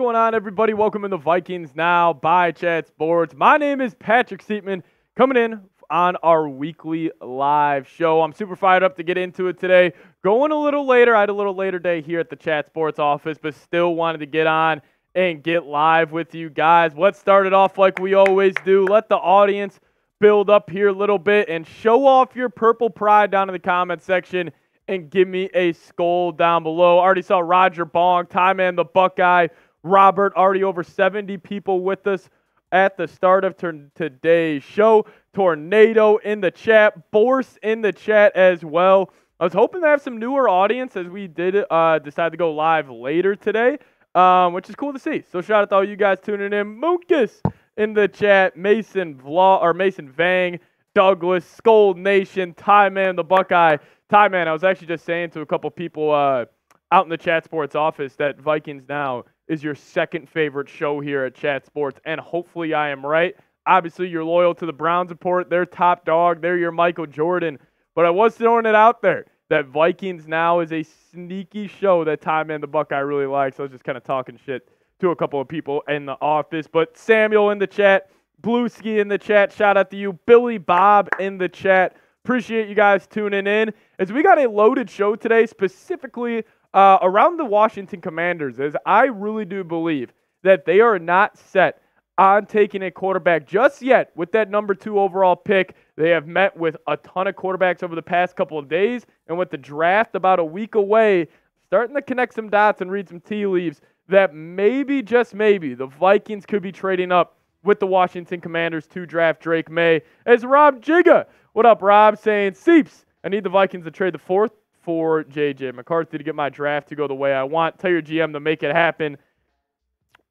Going on, everybody? Welcome in the Vikings Now by Chat Sports. My name is Patrick Siepman, coming in on our weekly live show. I'm super fired up to get into it today. Going a little later. I had a little later day here at the Chat Sports office, but still wanted to get on and get live with you guys. Let's start it off like we always do. Let the audience build up here a little bit and show off your purple pride down in the comment section and give me a skull down below. Already saw Roger Bong, Man the Buckeye, Robert, already over 70 people with us at the start of today's show. Tornado in the chat, Borse in the chat as well. I was hoping to have some newer audience as we did uh, decide to go live later today, um, which is cool to see. So shout out to all you guys tuning in. Munkus in the chat, Mason Vlog or Mason Vang, Douglas, Skull Nation, Ty Man the Buckeye. Ty, man, I was actually just saying to a couple people uh, out in the Chat Sports office that Vikings Now is your second favorite show here at Chat Sports, and hopefully I am right. Obviously, you're loyal to the Browns report. They're top dog. They're your Michael Jordan. But I was throwing it out there that Vikings Now is a sneaky show that Time Man the Buckeye really likes. I was just kind of talking shit to a couple of people in the office. But Samuel in the chat, Blueski in the chat, shout out to you. Billy Bob in the chat. Appreciate you guys tuning in as we got a loaded show today, specifically uh, around the Washington Commanders. As I really do believe that they are not set on taking a quarterback just yet with that number two overall pick. They have met with a ton of quarterbacks over the past couple of days, and with the draft about a week away, starting to connect some dots and read some tea leaves that maybe, just maybe, the Vikings could be trading up with the Washington Commanders to draft Drake Maye. As Rob Jigga what up, Rob? Saying, Seeps, I need the Vikings to trade the fourth for J.J. McCarthy to get my draft to go the way I want. Tell your GM to make it happen.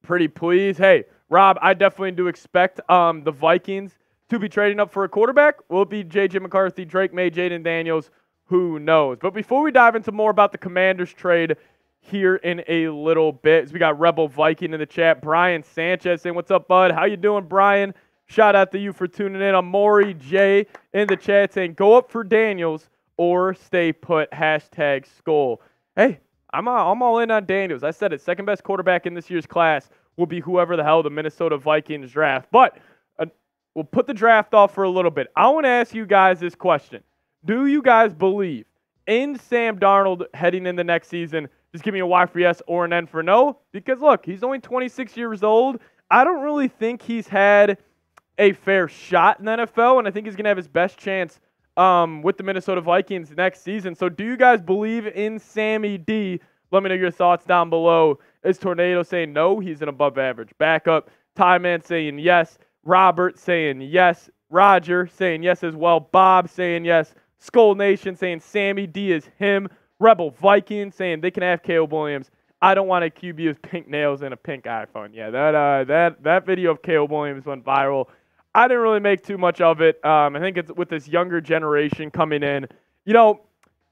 Pretty please. Hey, Rob, I definitely do expect um, the Vikings to be trading up for a quarterback. Will it be J.J. McCarthy, Drake Maye, Jayden Daniels? Who knows? But before we dive into more about the Commanders trade here in a little bit, we got Rebel Viking in the chat. Brian Sanchez saying, what's up, bud? How you doing, Brian? Shout out to you for tuning in. I'm Maury J in the chat saying go up for Daniels or stay put. Hashtag skull. Hey, I'm all, I'm all in on Daniels. I said it. Second best quarterback in this year's class will be whoever the hell the Minnesota Vikings draft. But uh, we'll put the draft off for a little bit. I want to ask you guys this question: Do you guys believe in Sam Darnold heading in the next season? Just give me a Y for yes or an N for no. Because look, he's only 26 years old. I don't really think he's had a fair shot in the NFL, and I think he's going to have his best chance um, with the Minnesota Vikings next season. So, do you guys believe in Sammy D? Let me know your thoughts down below. Is Tornado saying no? He's an above average backup. Ty Man saying yes. Robert saying yes. Roger saying yes as well. Bob saying yes. Skull Nation saying Sammy D is him. Rebel Viking saying they can have Caleb Williams. I don't want a QB with pink nails and a pink iPhone. Yeah, that uh, that that video of Caleb Williams went viral. I didn't really make too much of it. Um, I think it's with this younger generation coming in. You know,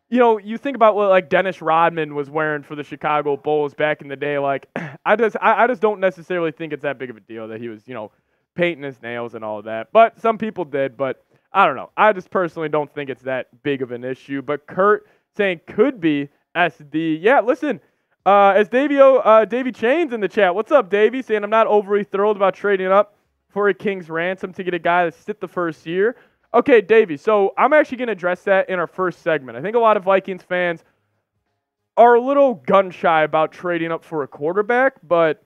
you know, you think about what like Dennis Rodman was wearing for the Chicago Bulls back in the day. Like, I just, I, I just don't necessarily think it's that big of a deal that he was, you know, painting his nails and all that. But some people did. But I don't know. I just personally don't think it's that big of an issue. But Kurt saying could be SD. Yeah, listen. Uh, as Davey, uh, Davey Chains in the chat. What's up, Davy? Saying I'm not overly thrilled about trading up for a king's ransom to get a guy that sit the first year. Okay, Davey, so I'm actually going to address that in our first segment. I think a lot of Vikings fans are a little gun shy about trading up for a quarterback, but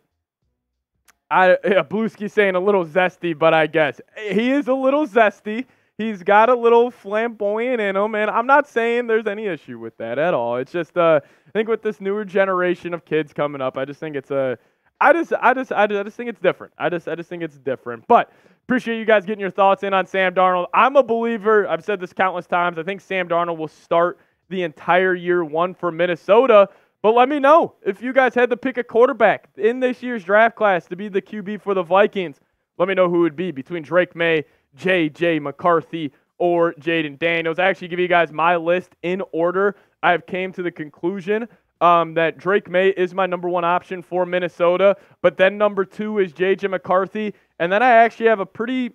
I yeah, Blueski saying a little zesty, but I guess he is a little zesty. He's got a little flamboyant in him, and I'm not saying there's any issue with that at all. It's just uh, I think with this newer generation of kids coming up, I just think it's a I just, I just, I just, I just think it's different. I just, I just think it's different. But appreciate you guys getting your thoughts in on Sam Darnold. I'm a believer. I've said this countless times. I think Sam Darnold will start the entire year one for Minnesota. But let me know if you guys had to pick a quarterback in this year's draft class to be the QB for the Vikings. Let me know who it would be between Drake Maye, J.J. McCarthy, or Jayden Daniels. I actually give you guys my list in order. I have came to the conclusion um, that Drake Maye is my number one option for Minnesota, but then number two is J.J. McCarthy. And then I actually have a pretty,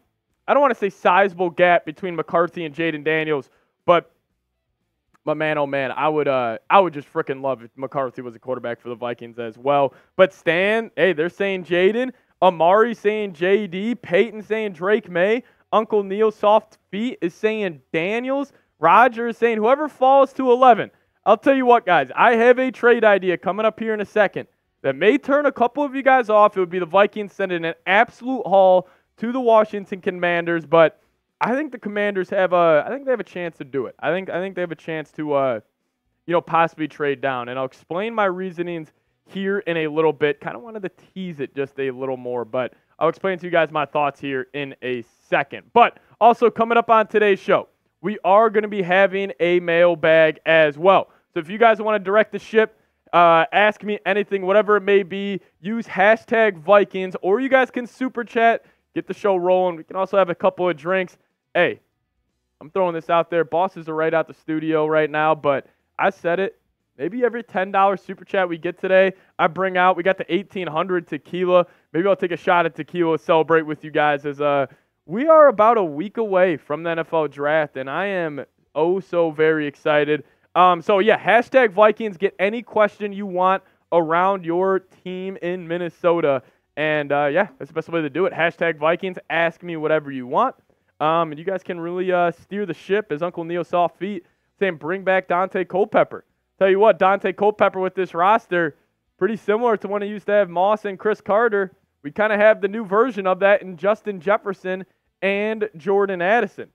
I don't want to say sizable gap between McCarthy and Jayden Daniels, but But man, oh man, I would uh I would just freaking love if McCarthy was a quarterback for the Vikings as well. But Stan, hey, they're saying Jayden, Amari saying JD, Peyton saying Drake Maye, Uncle Neil soft feet is saying Daniels, Roger is saying whoever falls to 11. I'll tell you what, guys, I have a trade idea coming up here in a second that may turn a couple of you guys off. It would be the Vikings sending an absolute haul to the Washington Commanders, but I think the Commanders have a I think they have a chance to do it. I think I think they have a chance to uh you know possibly trade down and I'll explain my reasonings here in a little bit. Kind of wanted to tease it just a little more, but I'll explain to you guys my thoughts here in a second. But also coming up on today's show, we are going to be having a mailbag as well. So if you guys want to direct the ship, uh, ask me anything, whatever it may be, use hashtag Vikings, or you guys can super chat, get the show rolling. We can also have a couple of drinks hey, I'm throwing this out there. Bosses are right out the studio right now, but I said it. Maybe every $10 super chat we get today, I bring out. We got the 1800 tequila. Maybe I'll take a shot at tequila, celebrate with you guys as uh, we are about a week away from the NFL draft, and I am oh so very excited. Um, so yeah, hashtag Vikings. Get any question you want around your team in Minnesota, and uh, yeah, that's the best way to do it. Hashtag Vikings. Ask me whatever you want. Um, and you guys can really uh, steer the ship as Uncle Neil saw feet saying bring back Daunte Culpepper. Tell you what, Daunte Culpepper with this roster, pretty similar to when he used to have Moss and Cris Carter. We kind of have the new version of that in Justin Jefferson and Jordan Addison.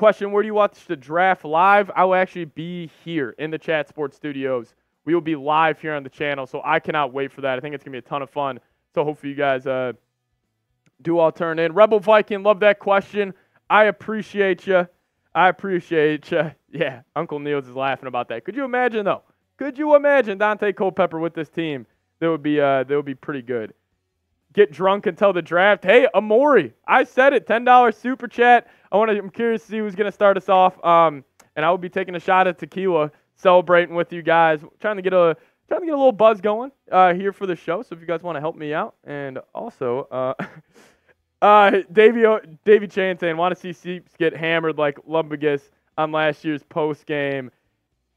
Question Where do you watch the draft live? I will actually be here in the Chat Sports Studios. We will be live here on the channel, so I cannot wait for that. I think it's going to be a ton of fun. So hopefully you guys uh, do all turn in. Rebel Viking, love that question. I appreciate you. I appreciate you. Yeah, Uncle Niels is laughing about that. Could you imagine though? Could you imagine Daunte Culpepper with this team? That would be uh, that would be pretty good. Get drunk until the draft. Hey, Amori, I said it. Ten dollars super chat. I want to. I'm curious to see who's gonna start us off. Um, and I will be taking a shot at tequila, celebrating with you guys, trying to get a trying to get a little buzz going uh, here for the show. So if you guys want to help me out, and also. Uh, Uh, Davey, Davey Chan saying, want to see Seeps get hammered like Lumbagus on last year's post game.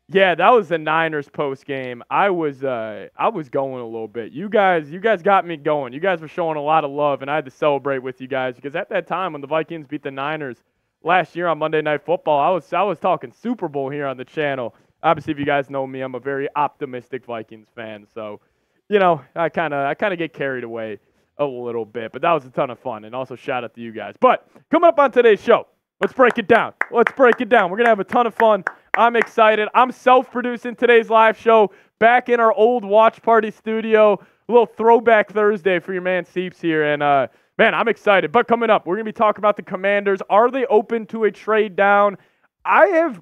Yeah, that was the Niners post game. I was uh, I was going a little bit. You guys, you guys got me going. You guys were showing a lot of love, and I had to celebrate with you guys because at that time when the Vikings beat the Niners last year on Monday Night Football, I was I was talking Super Bowl here on the channel. Obviously, if you guys know me, I'm a very optimistic Vikings fan. So, you know, I kind of I kind of get carried away a little bit. But that was a ton of fun. And also shout out to you guys. But coming up on today's show, let's break it down. Let's break it down. We're to have a ton of fun. I'm excited. I'm self producing today's live show back in our old watch party studio. A little throwback Thursday for your man Seeps here. And, uh, man, I'm excited. But coming up, we're going to be talking about the Commanders. Are they open to a trade down? I have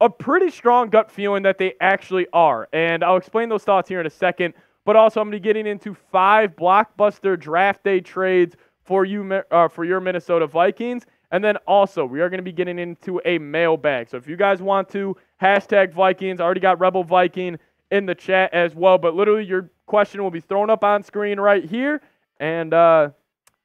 a pretty strong gut feeling that they actually are. And I'll explain those thoughts here in a second. But also, I'm going to be getting into five blockbuster draft day trades for you uh, for your Minnesota Vikings. And then also, we are going to be getting into a mailbag. So if you guys want to, hashtag Vikings. I already got Rebel Viking in the chat as well. But literally, your question will be thrown up on screen right here. And uh,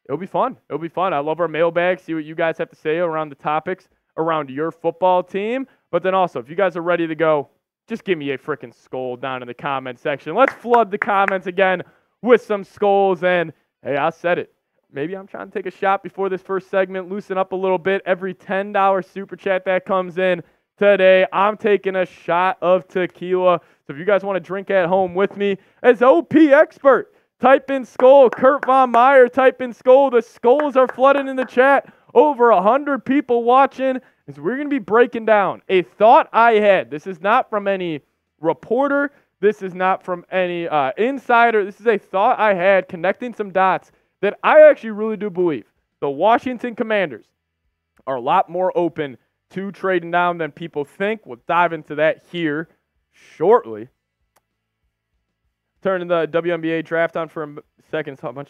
it'll be fun. It'll be fun. I love our mailbag. See what you guys have to say around the topics around your football team. But then also, if you guys are ready to go, just give me a freaking skull down in the comment section. Let's flood the comments again with some skulls. And hey, I said it. Maybe I'm trying to take a shot before this first segment, loosen up a little bit. Every $10 super chat that comes in today, I'm taking a shot of tequila. So if you guys want to drink at home with me, as OP expert, type in skull. Kurt Von Meyer, type in skull. The skulls are flooding in the chat. Over 100 people watching is we're going to be breaking down a thought I had. This is not from any reporter. This is not from any uh, insider. This is a thought I had connecting some dots that I actually really do believe the Washington Commanders are a lot more open to trading down than people think. We'll dive into that here shortly. Turning the WNBA draft on for a second. So much.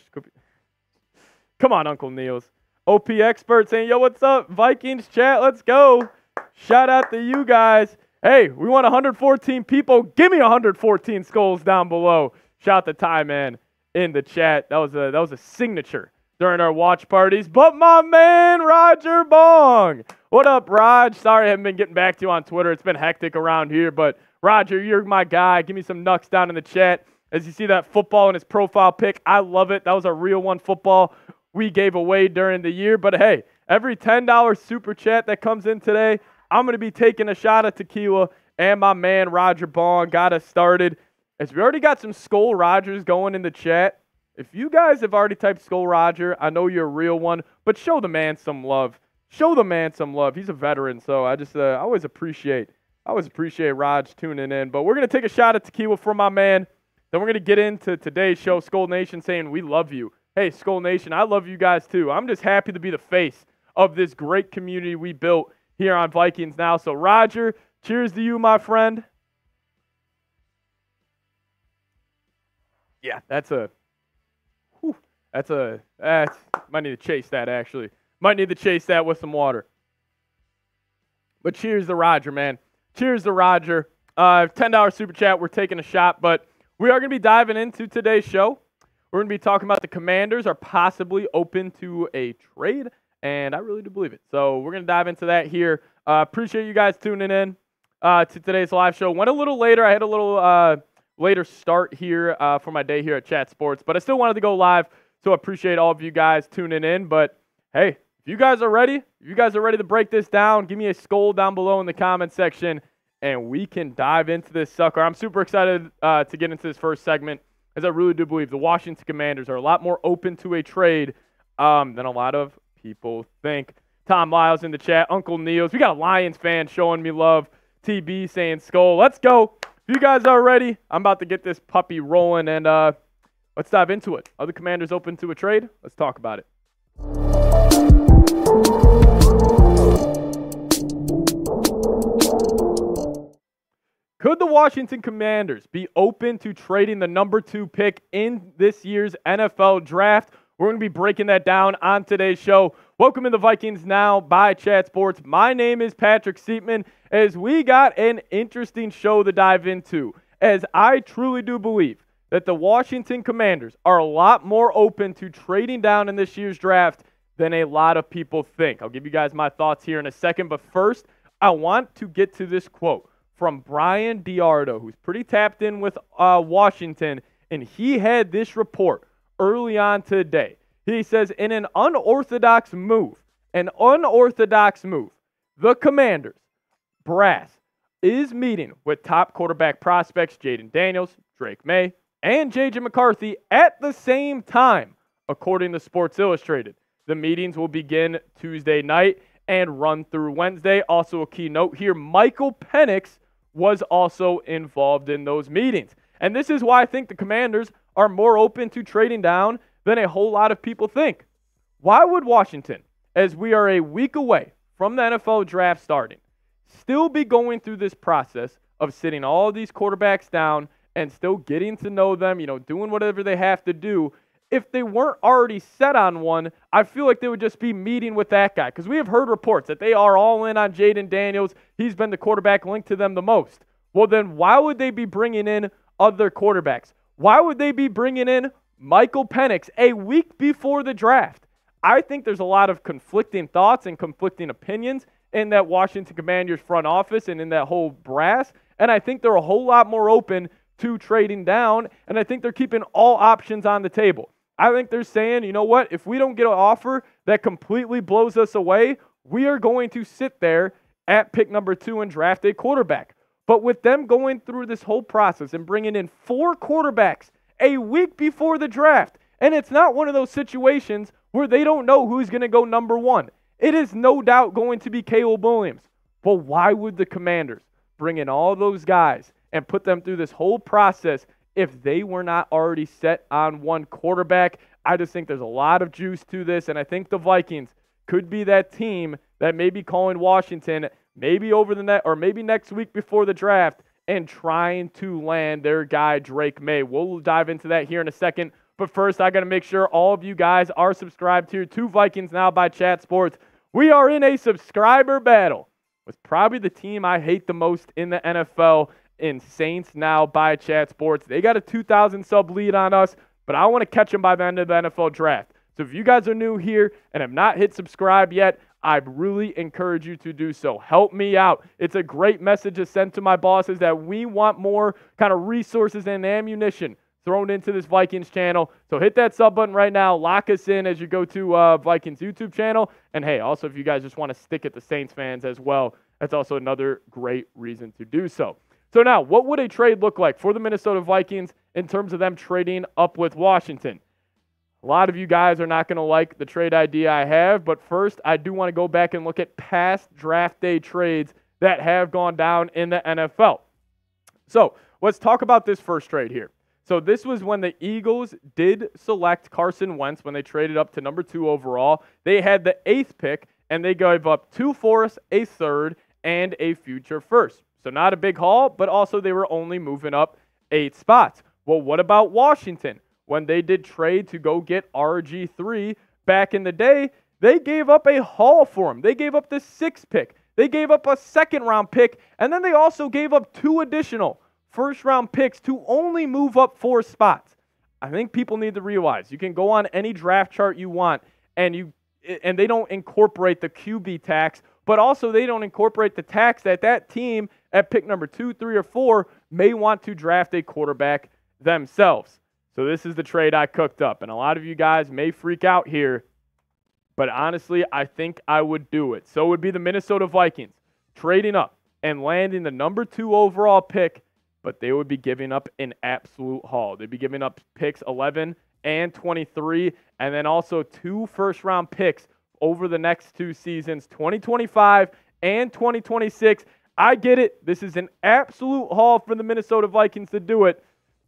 Come on, Uncle Niels. OP expert saying, yo, what's up? Vikings chat, let's go. Shout out to you guys. Hey, we want 114 people. Give me 114 skulls down below. Shout the time, man, in the chat. That was a that was a signature during our watch parties. But my man Roger Bong, What up, Raj? Sorry I haven't been getting back to you on Twitter. It's been hectic around here, but Roger, you're my guy. Give me some knucks down in the chat. As you see that football in his profile pic, I love it. That was a real one football we gave away during the year. But hey, every $10 super chat that comes in today, I'm going to be taking a shot of tequila. And my man Roger Bong got us started. As we already got some Skull Rogers going in the chat, if you guys have already typed Skull Roger, I know you're a real one, but show the man some love. Show the man some love. He's a veteran, so I just uh, I always appreciate I always appreciate Raj tuning in. But we're gonna take a shot at tequila for my man. Then we're gonna get into today's show. Skull Nation saying we love you. Hey, Skull Nation, I love you guys too. I'm just happy to be the face of this great community we built here on Vikings Now. So Roger, cheers to you, my friend. Yeah, that's a. Whew, that's a. That's, might need to chase that actually. Might need to chase that with some water. But cheers to Roger, man. Cheers to Roger. Uh, $10 super chat. We're taking a shot, but we are going to be diving into today's show. We're going to be talking about the commanders are possibly open to a trade, and I really do believe it. So we're going to dive into that here. Uh, appreciate you guys tuning in uh, to today's live show. Went a little later. I had a little uh, later start here uh, for my day here at Chat Sports, but I still wanted to go live. So I appreciate all of you guys tuning in. But hey, if you guys are ready, if you guys are ready to break this down, give me a skull down below in the comment section, and we can dive into this sucker. I'm super excited uh, to get into this first segment, as I really do believe the Washington Commanders are a lot more open to a trade um, than a lot of people think. Tom Lyles in the chat, Uncle Neil's. We got a Lions fan showing me love. TB saying skull. Let's go. If you guys are ready, I'm about to get this puppy rolling, and uh, let's dive into it. Are the Commanders open to a trade? Let's talk about it. Could the Washington Commanders be open to trading the number two pick in this year's NFL draft? We're going to be breaking that down on today's show. Welcome to the Vikings Now by Chat Sports. My name is Patrick Siepman, as we got an interesting show to dive into, as I truly do believe that the Washington Commanders are a lot more open to trading down in this year's draft than a lot of people think. I'll give you guys my thoughts here in a second, but first, I want to get to this quote from Bryan DeArdo, who's pretty tapped in with uh, Washington, and he had this report early on today. He says, in an unorthodox move, an unorthodox move, the Commanders, brass, is meeting with top quarterback prospects Jayden Daniels, Drake Maye, and JJ McCarthy at the same time, according to Sports Illustrated. The meetings will begin Tuesday night and run through Wednesday. Also, a key note here Michael Penix was also involved in those meetings. And this is why I think the Commanders are more open to trading down than a whole lot of people think. Why would Washington, as we are a week away from the NFL draft starting, still be going through this process of sitting all these quarterbacks down and still getting to know them, you know, doing whatever they have to do if they weren't already set on one, I feel like they would just be meeting with that guy because we have heard reports that they are all in on Jayden Daniels. He's been the quarterback linked to them the most. Well, then why would they be bringing in other quarterbacks? Why would they be bringing in Michael Penix a week before the draft? I think there's a lot of conflicting thoughts and conflicting opinions in that Washington Commanders front office and in that whole brass. And I think they're a whole lot more open to trading down. And I think they're keeping all options on the table. I think they're saying, you know what? If we don't get an offer that completely blows us away, we are going to sit there at pick number two and draft a quarterback. But with them going through this whole process and bringing in four quarterbacks a week before the draft, and it's not one of those situations where they don't know who's going to go number one. It is no doubt going to be Caleb Williams. But why would the Commanders bring in all those guys and put them through this whole process if they were not already set on one quarterback. I just think there's a lot of juice to this, and I think the Vikings could be that team that may be calling Washington maybe over the net or maybe next week before the draft and trying to land their guy Drake Maye. We'll dive into that here in a second. But first, I got to make sure all of you guys are subscribed here to Vikings Now by Chat Sports. We are in a subscriber battle with probably the team I hate the most in the NFL in Saints Now by Chat Sports. They got a 2,000 sub lead on us, but I want to catch them by the end of the NFL draft. So if you guys are new here and have not hit subscribe yet, I really encourage you to do so. Help me out. It's a great message to send to my bosses that we want more kind of resources and ammunition thrown into this Vikings channel. So hit that sub button right now. Lock us in as you go to uh, Vikings YouTube channel. And hey, also if you guys just want to stick at the Saints fans as well, that's also another great reason to do so. So now, what would a trade look like for the Minnesota Vikings in terms of them trading up with Washington? A lot of you guys are not going to like the trade idea I have, but first, I do want to go back and look at past draft day trades that have gone down in the NFL. So let's talk about this first trade here. So this was when the Eagles did select Carson Wentz when they traded up to number two overall. They had the eighth pick, and they gave up two fourths, a third, and a future first. So not a big haul, but also they were only moving up eight spots. Well, what about Washington? When they did trade to go get RG3 back in the day, they gave up a haul for him. They gave up the sixth pick. They gave up a second round pick, and then they also gave up two additional first round picks to only move up four spots. I think people need to realize you can go on any draft chart you want and you and they don't incorporate the QB tax, but also they don't incorporate the tax that that team at pick number 2, 3 or 4 may want to draft a quarterback themselves. So this is the trade I cooked up and a lot of you guys may freak out here, but honestly, I think I would do it. So would be the Minnesota Vikings trading up and landing the number 2 overall pick but they would be giving up an absolute haul. They'd be giving up picks 11 and 23, and then also two first round picks over the next two seasons, 2025 and 2026. I get it. This is an absolute haul for the Minnesota Vikings to do it.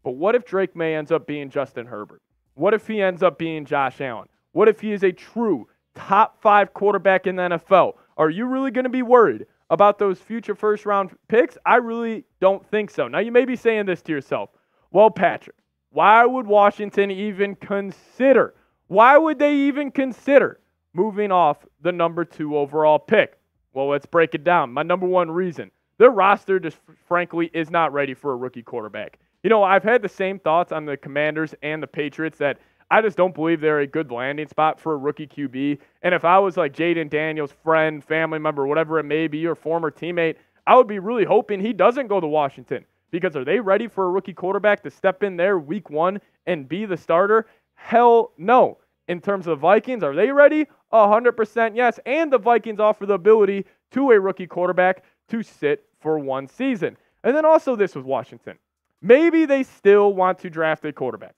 But what if Drake Maye ends up being Justin Herbert? What if he ends up being Josh Allen? What if he is a true top five quarterback in the NFL? Are you really going to be worried about those future first round picks? I really don't think so. Now, you may be saying this to yourself. Well, Patrick, why would Washington even consider? Why would they even consider moving off the number two overall pick? Well, let's break it down. My number one reason their roster just frankly is not ready for a rookie quarterback. You know, I've had the same thoughts on the Commanders and the Patriots that I just don't believe they're a good landing spot for a rookie QB. And if I was like Jayden Daniels' friend, family member, whatever it may be, or former teammate, I would be really hoping he doesn't go to Washington. Because are they ready for a rookie quarterback to step in there week one and be the starter? Hell no. In terms of Vikings, are they ready? 100% yes. And the Vikings offer the ability to a rookie quarterback to sit for one season. And then also this with Washington. Maybe they still want to draft a quarterback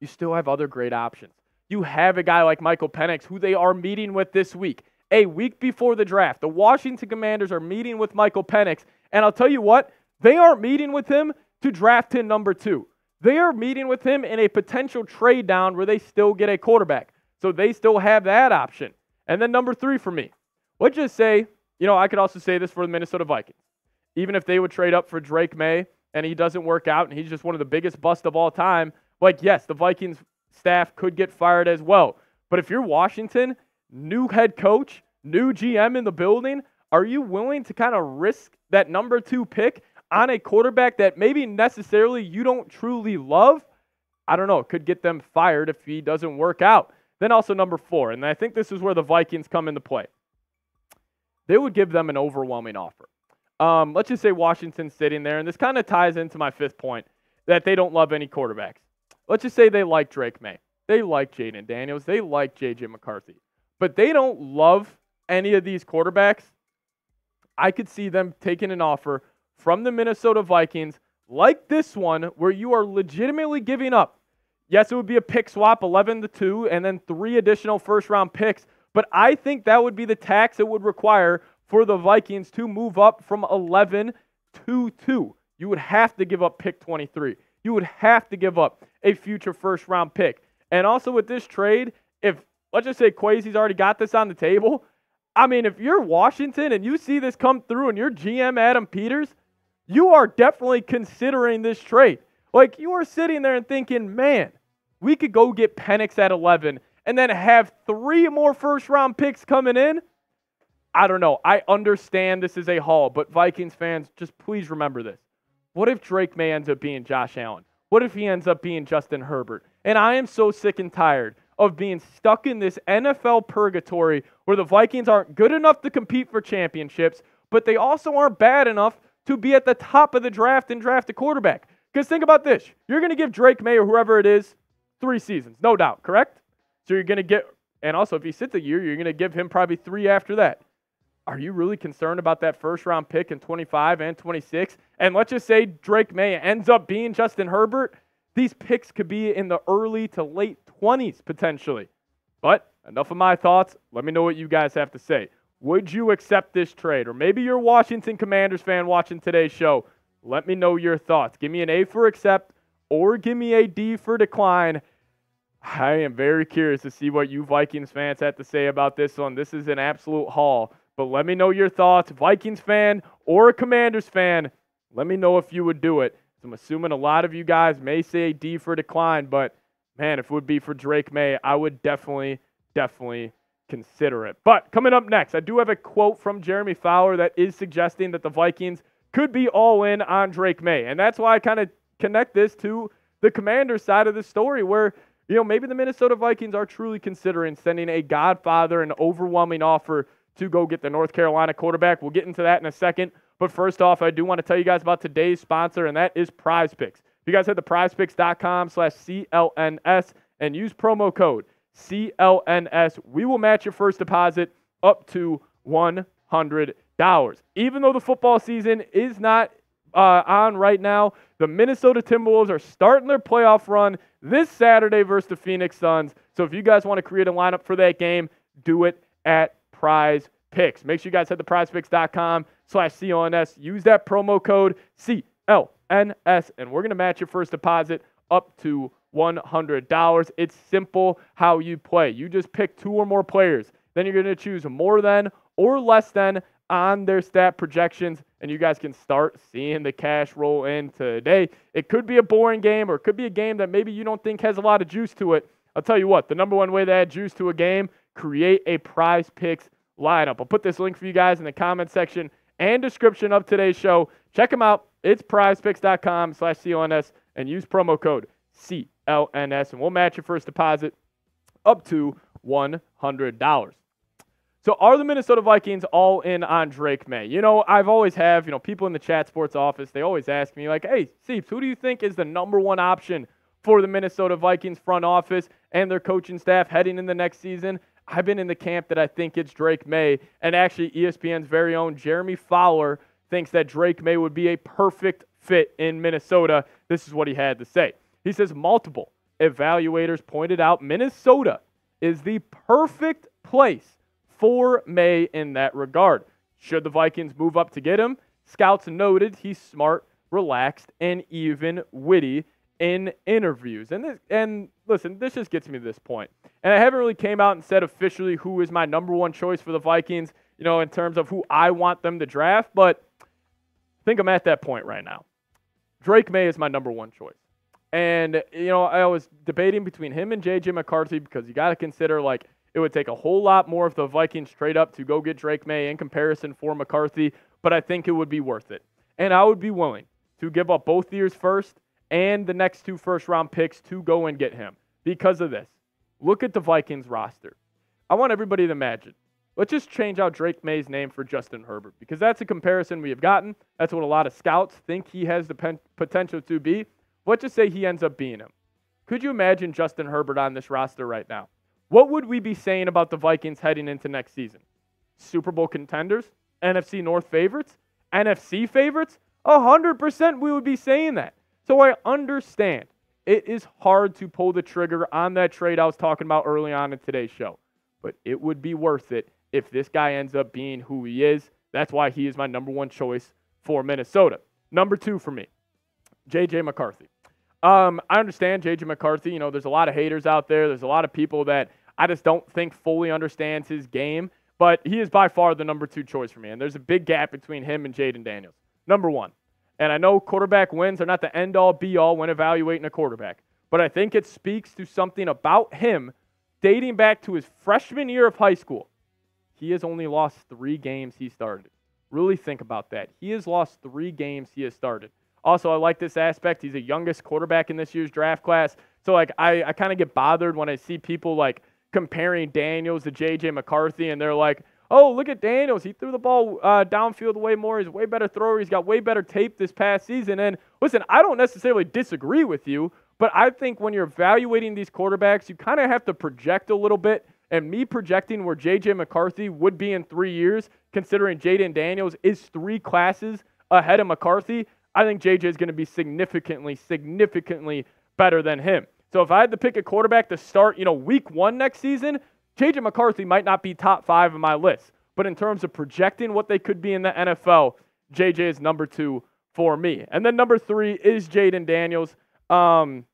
you still have other great options. You have a guy like Michael Penix, who they are meeting with this week. A week before the draft, the Washington Commanders are meeting with Michael Penix. And I'll tell you what, they aren't meeting with him to draft him number two. They are meeting with him in a potential trade down where they still get a quarterback. So they still have that option. And then number three for me, let's just say, you know, I could also say this for the Minnesota Vikings. Even if they would trade up for Drake Maye and he doesn't work out and he's just one of the biggest busts of all time, like, yes, the Vikings staff could get fired as well. But if you're Washington, new head coach, new GM in the building, are you willing to kind of risk that number two pick on a quarterback that maybe necessarily you don't truly love? I don't know. It could get them fired if he doesn't work out. Then also number four, and I think this is where the Vikings come into play. They would give them an overwhelming offer. Um, let's just say Washington's sitting there, and this kind of ties into my fifth point that they don't love any quarterbacks. Let's just say they like Drake Maye. They like Jayden Daniels. They like JJ McCarthy. But they don't love any of these quarterbacks. I could see them taking an offer from the Minnesota Vikings like this one where you are legitimately giving up. Yes, it would be a pick swap 11 to 2 and then three additional first round picks, but I think that would be the tax it would require for the Vikings to move up from 11 to 2. You would have to give up pick 23 you would have to give up a future first round pick. And also with this trade, if let's just say Kwesi's already got this on the table, I mean, if you're Washington and you see this come through and you're GM Adam Peters, you are definitely considering this trade. Like you are sitting there and thinking, man, we could go get Penix at 11 and then have three more first round picks coming in. I don't know. I understand this is a haul, but Vikings fans, just please remember this. What if Drake Maye ends up being Josh Allen? What if he ends up being Justin Herbert? And I am so sick and tired of being stuck in this NFL purgatory where the Vikings aren't good enough to compete for championships, but they also aren't bad enough to be at the top of the draft and draft a quarterback. Because think about this you're going to give Drake Maye or whoever it is three seasons, no doubt, correct? So you're going to get, and also if he sits a year, you're going to give him probably three after that. Are you really concerned about that first round pick in 25 and 26? And let's just say Drake Maye ends up being Justin Herbert. These picks could be in the early to late 20s potentially. But enough of my thoughts. Let me know what you guys have to say. Would you accept this trade? Or maybe you're a Washington Commanders fan watching today's show. Let me know your thoughts. Give me an A for accept or give me a D for decline. I am very curious to see what you Vikings fans have to say about this one. This is an absolute haul. But let me know your thoughts. Vikings fan or a Commanders fan, let me know if you would do it. I'm assuming a lot of you guys may say D for decline, but man, if it would be for Drake Maye, I would definitely, definitely consider it. But coming up next, I do have a quote from Jeremy Fowler that is suggesting that the Vikings could be all in on Drake Maye. And that's why I kind of connect this to the commander side of the story where, you know, maybe the Minnesota Vikings are truly considering sending a godfather an overwhelming offer to go get the North Carolina quarterback. We'll get into that in a second. But first off, I do want to tell you guys about today's sponsor, and that is Prize Picks. If you guys head to prizepicks.com slash CLNS and use promo code CLNS, we will match your first deposit up to $100. Even though the football season is not uh, on right now, the Minnesota Timberwolves are starting their playoff run this Saturday versus the Phoenix Suns. So if you guys want to create a lineup for that game, do it at prize picks. Make sure you guys head to prizepicks.com slash CLNS. Use that promo code CLNS, and we're going to match your first deposit up to $100. It's simple how you play. You just pick two or more players. Then you're going to choose more than or less than on their stat projections, and you guys can start seeing the cash roll in today. It could be a boring game, or it could be a game that maybe you don't think has a lot of juice to it. I'll tell you what, the number one way to add juice to a game create a prize picks lineup. I'll put this link for you guys in the comment section and description of today's show. Check them out. It's prizepicks.com slash CLNS and use promo code CLNS and we'll match your first deposit up to $100. So are the Minnesota Vikings all in on Drake Maye? You know, I've always have, you know, people in the chat sports office, they always ask me like, hey, Seeps, who do you think is the number one option for the Minnesota Vikings front office and their coaching staff heading in the next season? I've been in the camp that I think it's Drake Maye. and actually ESPN's very own Jeremy Fowler thinks that Drake Maye would be a perfect fit in Minnesota. This is what he had to say. He says multiple evaluators pointed out Minnesota is the perfect place for Maye in that regard. Should the Vikings move up to get him? Scouts noted he's smart, relaxed, and even witty in interviews. And this, and listen, this just gets me to this point. And I haven't really came out and said officially who is my number one choice for the Vikings, you know, in terms of who I want them to draft, but I think I'm at that point right now. Drake Maye is my number one choice. And, you know, I was debating between him and JJ McCarthy because you got to consider, like, it would take a whole lot more if the Vikings trade up to go get Drake Maye in comparison for McCarthy, but I think it would be worth it. And I would be willing to give up both years first and the next two first round picks to go and get him because of this. Look at the Vikings roster. I want everybody to imagine. Let's just change out Drake Maye's name for Justin Herbert because that's a comparison we have gotten. That's what a lot of scouts think he has the pen- potential to be. Let's just say he ends up being him. Could you imagine Justin Herbert on this roster right now? What would we be saying about the Vikings heading into next season? Super Bowl contenders? NFC North favorites? NFC favorites? 100% we would be saying that. So I understand it is hard to pull the trigger on that trade I was talking about early on in today's show, but it would be worth it if this guy ends up being who he is. That's why he is my number one choice for Minnesota. Number two for me, JJ McCarthy. Um, I understand JJ McCarthy. You know, there's a lot of haters out there. There's a lot of people that I just don't think fully understands his game, but he is by far the number two choice for me. And there's a big gap between him and Jayden Daniels. Number one, and I know quarterback wins are not the end all be all when evaluating a quarterback, but I think it speaks to something about him dating back to his freshman year of high school. He has only lost three games he started. Really think about that. He has lost three games he has started. Also, I like this aspect. He's the youngest quarterback in this year's draft class. So like I, I kind of get bothered when I see people like comparing Daniels to JJ McCarthy and they're like, oh, look at Daniels. He threw the ball uh, downfield way more. He's a way better thrower. He's got way better tape this past season. And listen, I don't necessarily disagree with you, but I think when you're evaluating these quarterbacks, you kind of have to project a little bit. And me projecting where J.J. McCarthy would be in three years, considering Jayden Daniels is three classes ahead of McCarthy, I think J.J. is going to be significantly, significantly better than him. So if I had to pick a quarterback to start, you know, week one next season, J.J. McCarthy might not be top five on my list. But in terms of projecting what they could be in the NFL, J.J. is number two for me. And then number three is Jayden Daniels. Um,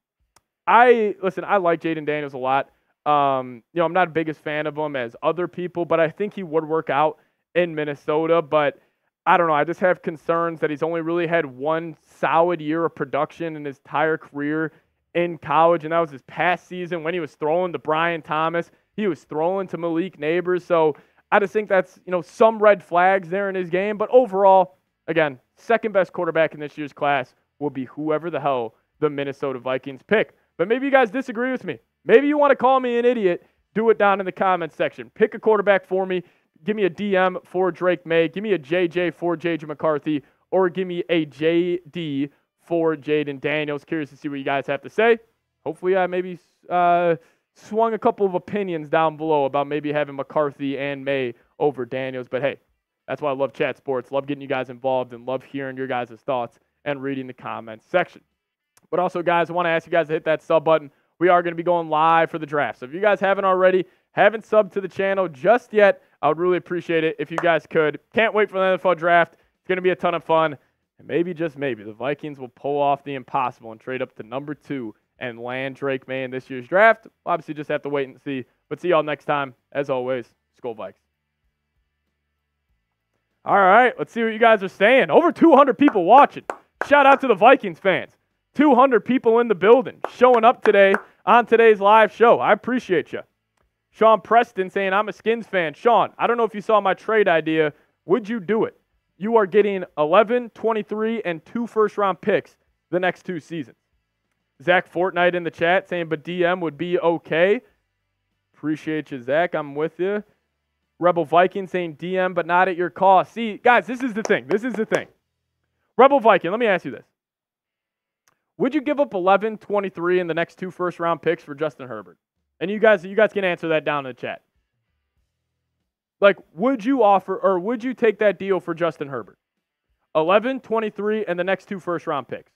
I listen. I like Jayden Daniels a lot. Um, you know, I'm not the biggest fan of him as other people, but I think he would work out in Minnesota. But I don't know. I just have concerns that he's only really had one solid year of production in his entire career in college, and that was his past season when he was throwing to Brian Thomas. He was throwing to Malik Nabers. So I just think that's you know some red flags there in his game. But overall, again, second best quarterback in this year's class will be whoever the hell the Minnesota Vikings pick. But maybe you guys disagree with me. Maybe you want to call me an idiot. Do it down in the comments section. Pick a quarterback for me. Give me a DM for Drake Maye. Give me a JJ for JJ McCarthy. Or give me a JD for Jayden Daniels. Curious to see what you guys have to say. Hopefully, I maybe uh, swung a couple of opinions down below about maybe having McCarthy and Maye over Daniels. But hey, that's why I love chat sports. Love getting you guys involved and love hearing your guys' thoughts and reading the comments section. But also, guys, I want to ask you guys to hit that sub button. We are going to be going live for the draft. So if you guys haven't already, haven't subbed to the channel just yet, I would really appreciate it if you guys could. Can't wait for the NFL draft. It's going to be a ton of fun. And maybe, just maybe, the Vikings will pull off the impossible and trade up to number two and land Drake Maye in this year's draft. We'll obviously, just have to wait and see. But see y'all next time. As always, Skol Vikes. All right, let's see what you guys are saying. Over 200 people watching. Shout out to the Vikings fans. 200 people in the building showing up today on today's live show. I appreciate you. Sean Preston saying, I'm a Skins fan. Sean, I don't know if you saw my trade idea. Would you do it? You are getting 11, 23, and two first round picks the next two seasons. Zach Fortnite in the chat saying, but DM would be okay. Appreciate you, Zach. I'm with you. Rebel Viking saying DM, but not at your cost. See, guys, this is the thing. This is the thing. Rebel Viking, let me ask you this. Would you give up 11, 23 in the next two first round picks for Justin Herbert? And you guys, you guys can answer that down in the chat. Like, would you offer or would you take that deal for Justin Herbert? 11, 23, and the next two first round picks.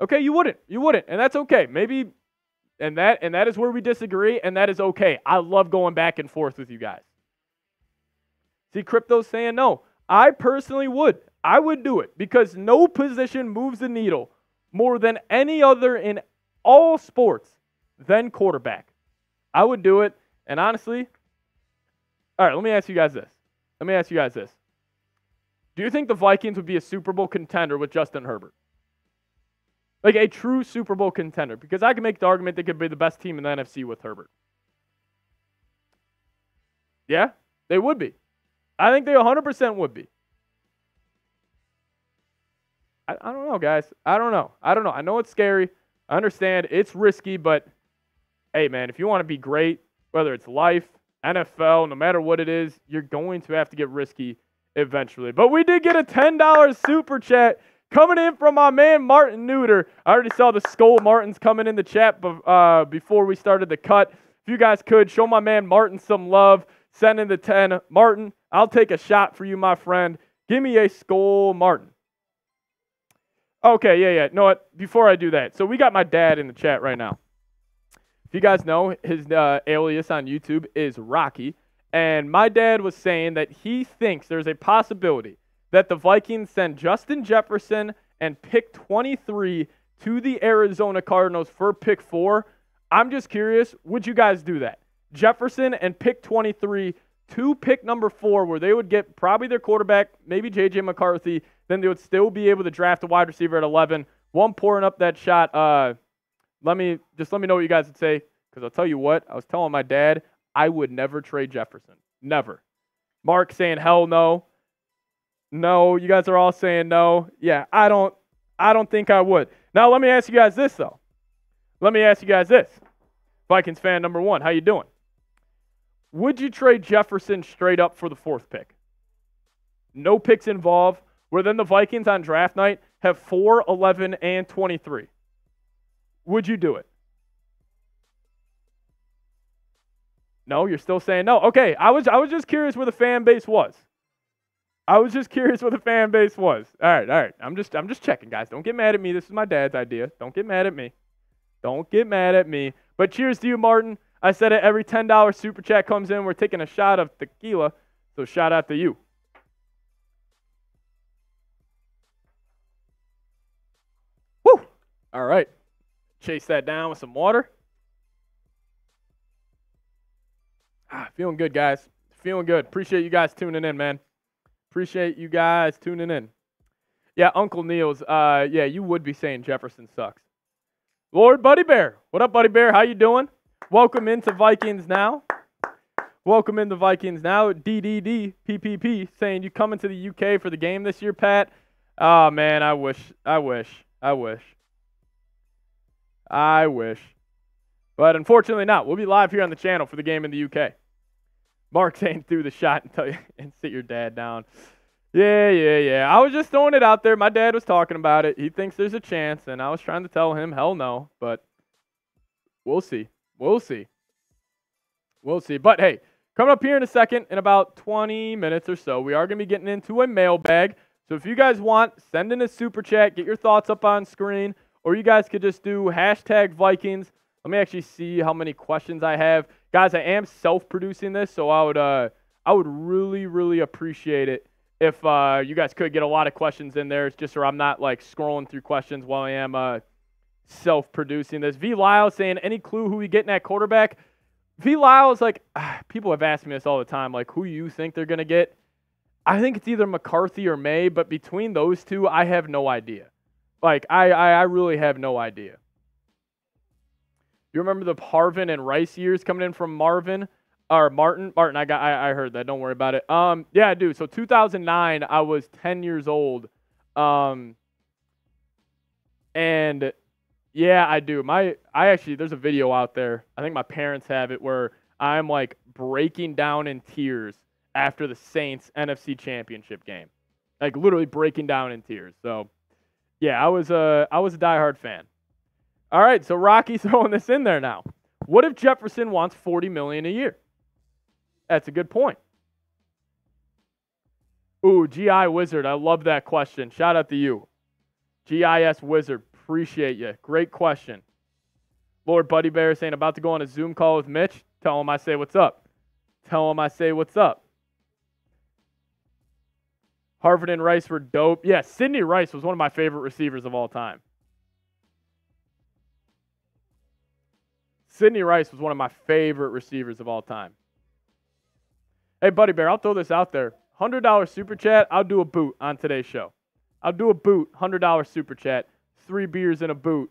Okay, you wouldn't. You wouldn't. And that's okay. Maybe and that and that is where we disagree, and that is okay. I love going back and forth with you guys. See, crypto's saying no. I personally would. I would do it because no position moves the needle more than any other in all sports than quarterback. I would do it. And honestly, all right, let me ask you guys this. Let me ask you guys this. Do you think the Vikings would be a Super Bowl contender with Justin Herbert? Like a true Super Bowl contender? Because I can make the argument they could be the best team in the NFC with Herbert. Yeah, they would be. I think they 100% would be. I, I don't know, guys. I don't know. I don't know. I know it's scary. I understand it's risky, but hey, man, if you want to be great, whether it's life, NFL, no matter what it is, you're going to have to get risky eventually. But we did get a $10 super chat coming in from my man Martin Neuter. I already saw the Skull Martins coming in the chat uh, before we started the cut. If you guys could show my man Martin some love, send in the 10. Martin, I'll take a shot for you, my friend. Give me a Skull Martin. Okay, yeah, yeah. No, what? Before I do that, so we got my dad in the chat right now. If you guys know, his uh, alias on YouTube is Rocky. And my dad was saying that he thinks there's a possibility that the Vikings send Justin Jefferson and pick 23 to the Arizona Cardinals for pick four. I'm just curious, would you guys do that? Jefferson and pick 23 to pick number four, where they would get probably their quarterback, maybe JJ McCarthy, then they would still be able to draft a wide receiver at 11. One pouring up that shot. Uh, let me just let me know what you guys would say, because I'll tell you what. I was telling my dad I would never trade Jefferson. Never. Mark saying hell no. No, you guys are all saying no. Yeah, I don't. I don't think I would. Now let me ask you guys this though. Let me ask you guys this. Vikings fan number one, how you doing? Would you trade Jefferson straight up for the fourth pick? No picks involved, where then the Vikings on draft night have 4, 11, and 23. Would you do it? No, you're still saying no. Okay, I was I was just curious where the fan base was. I was just curious what the fan base was. All right, all right. I'm just I'm just checking, guys. Don't get mad at me. This is my dad's idea. Don't get mad at me. Don't get mad at me. But cheers to you, Martin. I said it every $10 super chat comes in. We're taking a shot of tequila. So shout out to you. Woo! All right. Chase that down with some water. Ah, feeling good, guys. Feeling good. Appreciate you guys tuning in, man. Appreciate you guys tuning in. Yeah, Uncle Neil's. Uh, yeah, you would be saying Jefferson sucks. Lord Buddy Bear, what up, Buddy Bear? How you doing? Welcome into Vikings now. Welcome into Vikings now. DDD PPP saying you coming to the UK for the game this year, Pat. Oh man, I wish, I wish, I wish, I wish, but unfortunately not. We'll be live here on the channel for the game in the UK. Mark saying through the shot and tell you and sit your dad down. Yeah, yeah, yeah. I was just throwing it out there. My dad was talking about it. He thinks there's a chance, and I was trying to tell him, hell no. But we'll see. We'll see. We'll see. But hey, coming up here in a second, in about 20 minutes or so, we are going to be getting into a mailbag. So if you guys want, send in a super chat, get your thoughts up on screen, or you guys could just do hashtag Vikings. Let me actually see how many questions I have. Guys, I am self-producing this, so I would uh I would really, really appreciate it if uh, you guys could get a lot of questions in there, just so I'm not like scrolling through questions while I am uh, self-producing this. V Lyle saying, any clue who we getting at quarterback? V Lyle is like, ah, people have asked me this all the time, like who you think they're gonna get. I think it's either McCarthy or Maye, but between those two, I have no idea. Like I, I, I really have no idea. You remember the Harvin and Rice years coming in from Marvin? or Martin. Martin, I got I, I heard that. Don't worry about it. Um, yeah, I do. So 2009, I was 10 years old. Um, and yeah, I do. My I actually there's a video out there. I think my parents have it where I'm like breaking down in tears after the Saints NFC Championship game. Like literally breaking down in tears. So, yeah, I was a I was a diehard fan. All right, so Rocky's throwing this in there now. What if Jefferson wants 40 million a year? That's a good point. Ooh, GI Wizard. I love that question. Shout out to you. GIS Wizard. Appreciate you. Great question. Lord Buddy Bear saying about to go on a Zoom call with Mitch. Tell him I say what's up. Tell him I say what's up. Harvin and Rice were dope. Yeah, Sidney Rice was one of my favorite receivers of all time. Sidney Rice was one of my favorite receivers of all time. Hey, Buddy Bear, I'll throw this out there. $100 super chat, I'll do a boot on today's show. I'll do a boot, $100 super chat, three beers in a boot.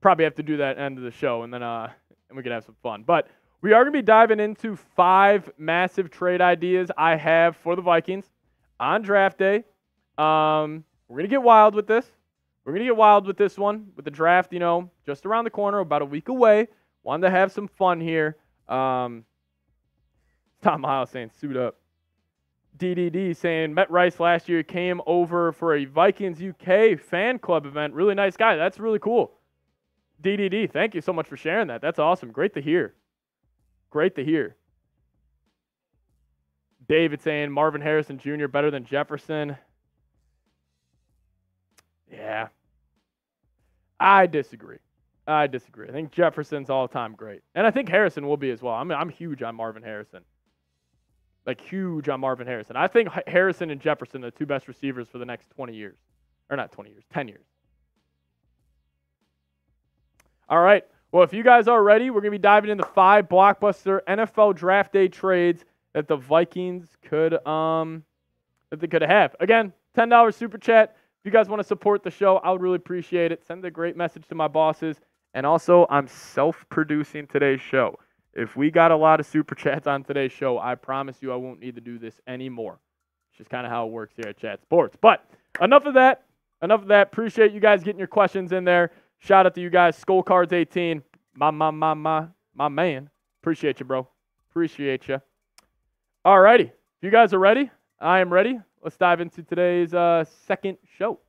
Probably have to do that end of the show, and then uh, and we can have some fun. But we are going to be diving into five massive trade ideas I have for the Vikings on draft day. Um, we're going to get wild with this. We're going to get wild with this one, with the draft, you know, just around the corner, about a week away. Wanted to have some fun here. Um, Tom Miles saying suit up. DDD saying Met Rice last year came over for a Vikings UK fan club event. Really nice guy. That's really cool. DDD, thank you so much for sharing that. That's awesome. Great to hear. Great to hear. David saying Marvin Harrison Jr. better than Jefferson. Yeah. I disagree. I disagree. I think Jefferson's all time great. And I think Harrison will be as well. I'm, I'm huge on Marvin Harrison like huge on Marvin Harrison. I think Harrison and Jefferson are the two best receivers for the next 20 years. Or not 20 years, 10 years. All right. Well, if you guys are ready, we're going to be diving into five blockbuster NFL draft day trades that the Vikings could um that they could have. Again, $10 super chat. If you guys want to support the show, I would really appreciate it. Send a great message to my bosses. And also, I'm self-producing today's show. If we got a lot of super chats on today's show, I promise you I won't need to do this anymore. It's just kind of how it works here at Chat Sports. But enough of that. Enough of that. Appreciate you guys getting your questions in there. Shout out to you guys. Skull Cards 18. my, my, my, my, my man. Appreciate you, bro. Appreciate you. All righty. If you guys are ready, I am ready. Let's dive into today's uh, second show.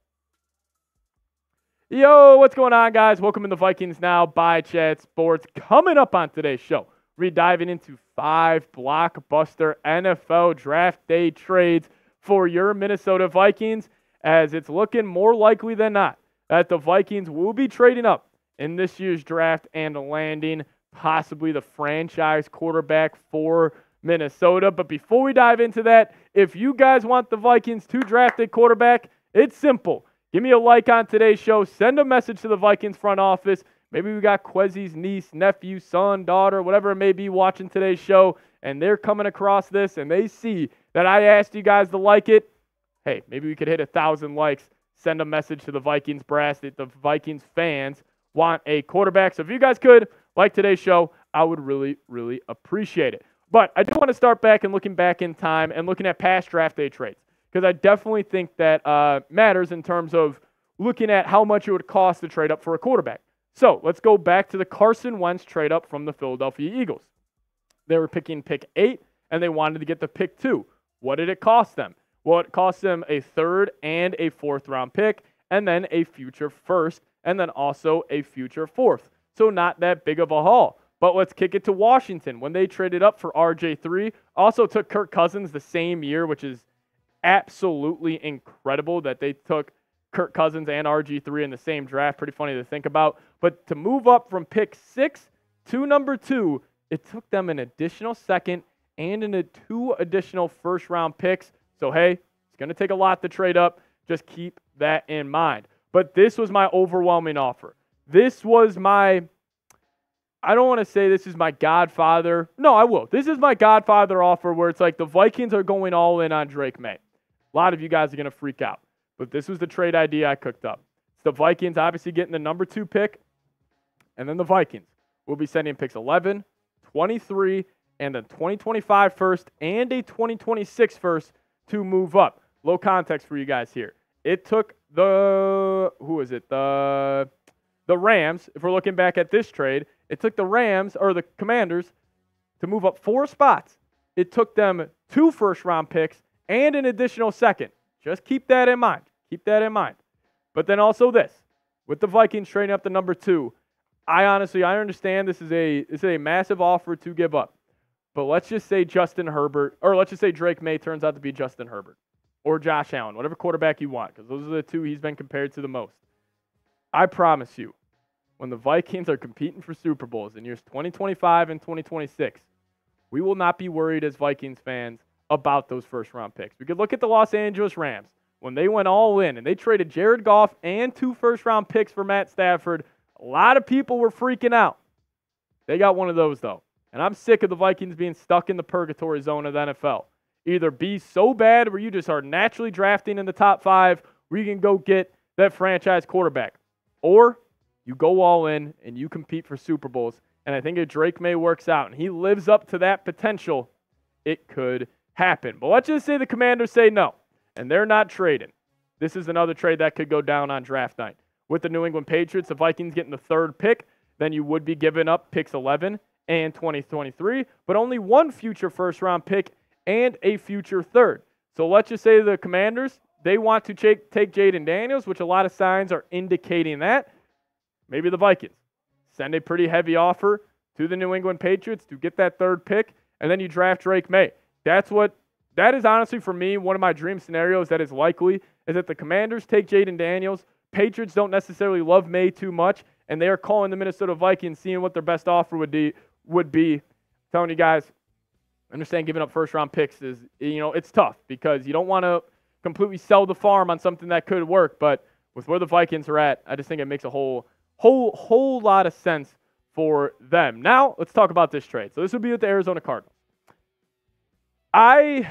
Yo, what's going on, guys? Welcome to the Vikings Now by Chat Sports. Coming up on today's show, we're diving into five blockbuster NFL draft day trades for your Minnesota Vikings, as it's looking more likely than not that the Vikings will be trading up in this year's draft and landing possibly the franchise quarterback for Minnesota. But before we dive into that, if you guys want the Vikings to draft a quarterback, it's simple. Give me a like on today's show. Send a message to the Vikings front office. Maybe we got Kwesi's niece, nephew, son, daughter, whatever it may be watching today's show, and they're coming across this and they see that I asked you guys to like it. Hey, maybe we could hit a thousand likes. Send a message to the Vikings brass that the Vikings fans want a quarterback. So if you guys could like today's show, I would really, really appreciate it. But I do want to start back and looking back in time and looking at past draft day trades because I definitely think that uh, matters in terms of looking at how much it would cost to trade up for a quarterback. So let's go back to the Carson Wentz trade up from the Philadelphia Eagles. They were picking pick eight and they wanted to get the pick two. What did it cost them? Well, it cost them a third and a fourth round pick, and then a future first, and then also a future fourth. So, not that big of a haul. But let's kick it to Washington. When they traded up for RG3, also took Kirk Cousins the same year, which is absolutely incredible that they took Kirk Cousins and RG3 in the same draft. Pretty funny to think about. But to move up from pick six to number two, it took them an additional second and in a two additional first round picks. So, hey, it's going to take a lot to trade up. Just keep that in mind. But this was my overwhelming offer. This was my I don't want to say this is my godfather. No, I will. This is my godfather offer where it's like the Vikings are going all in on Drake Maye. A lot of you guys are going to freak out. But this was the trade idea I cooked up. It's the Vikings obviously getting the number two pick, and then the Vikings will be sending picks 11, 23, and a 2025 first and a 2026 first to move up. Low context for you guys here. It took the who is it? The the Rams. If we're looking back at this trade, it took the Rams or the Commanders to move up four spots. It took them two first round picks and an additional second. Just keep that in mind. Keep that in mind. But then also this with the Vikings trading up to number two, I honestly I understand this is a this is a massive offer to give up. But let's just say Justin Herbert, or let's just say Drake Maye turns out to be Justin Herbert or Josh Allen, whatever quarterback you want, because those are the two he's been compared to the most. I promise you, when the Vikings are competing for Super Bowls in years 2025 and 2026, we will not be worried as Vikings fans about those first round picks. We could look at the Los Angeles Rams when they went all in and they traded Jared Goff and two first round picks for Matt Stafford. A lot of people were freaking out. They got one of those though. And I'm sick of the Vikings being stuck in the purgatory zone of the NFL. Either be so bad where you just are naturally drafting in the top five where you can go get that franchise quarterback, or you go all in and you compete for Super Bowls. And I think if Drake Maye works out and he lives up to that potential, it could happen. But let's just say the commanders say no and they're not trading. This is another trade that could go down on draft night. With the New England Patriots, the Vikings getting the third pick, then you would be giving up picks 11 and 2023, but only one future first round pick and a future third. So let's just say the commanders, they want to take, take Jayden Daniels, which a lot of signs are indicating that maybe the Vikings send a pretty heavy offer to the New England Patriots to get that third pick, and then you draft Drake Maye. That's what that is honestly for me one of my dream scenarios that is likely is that the Commanders take Jayden Daniels. Patriots don't necessarily love Maye too much, and they are calling the Minnesota Vikings, seeing what their best offer would be. Would be telling you guys, I understand giving up first round picks is you know it's tough because you don't want to completely sell the farm on something that could work, but with where the Vikings are at, I just think it makes a whole whole whole lot of sense for them. Now, let's talk about this trade. So this would be with the Arizona Cardinals. I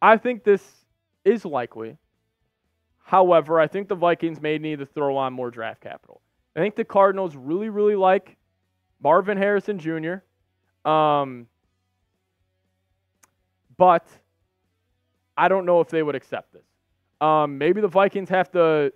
I think this is likely. However, I think the Vikings may need to throw on more draft capital. I think the Cardinals really, really like Marvin Harrison Jr. Um, but I don't know if they would accept this. Um, maybe the Vikings have to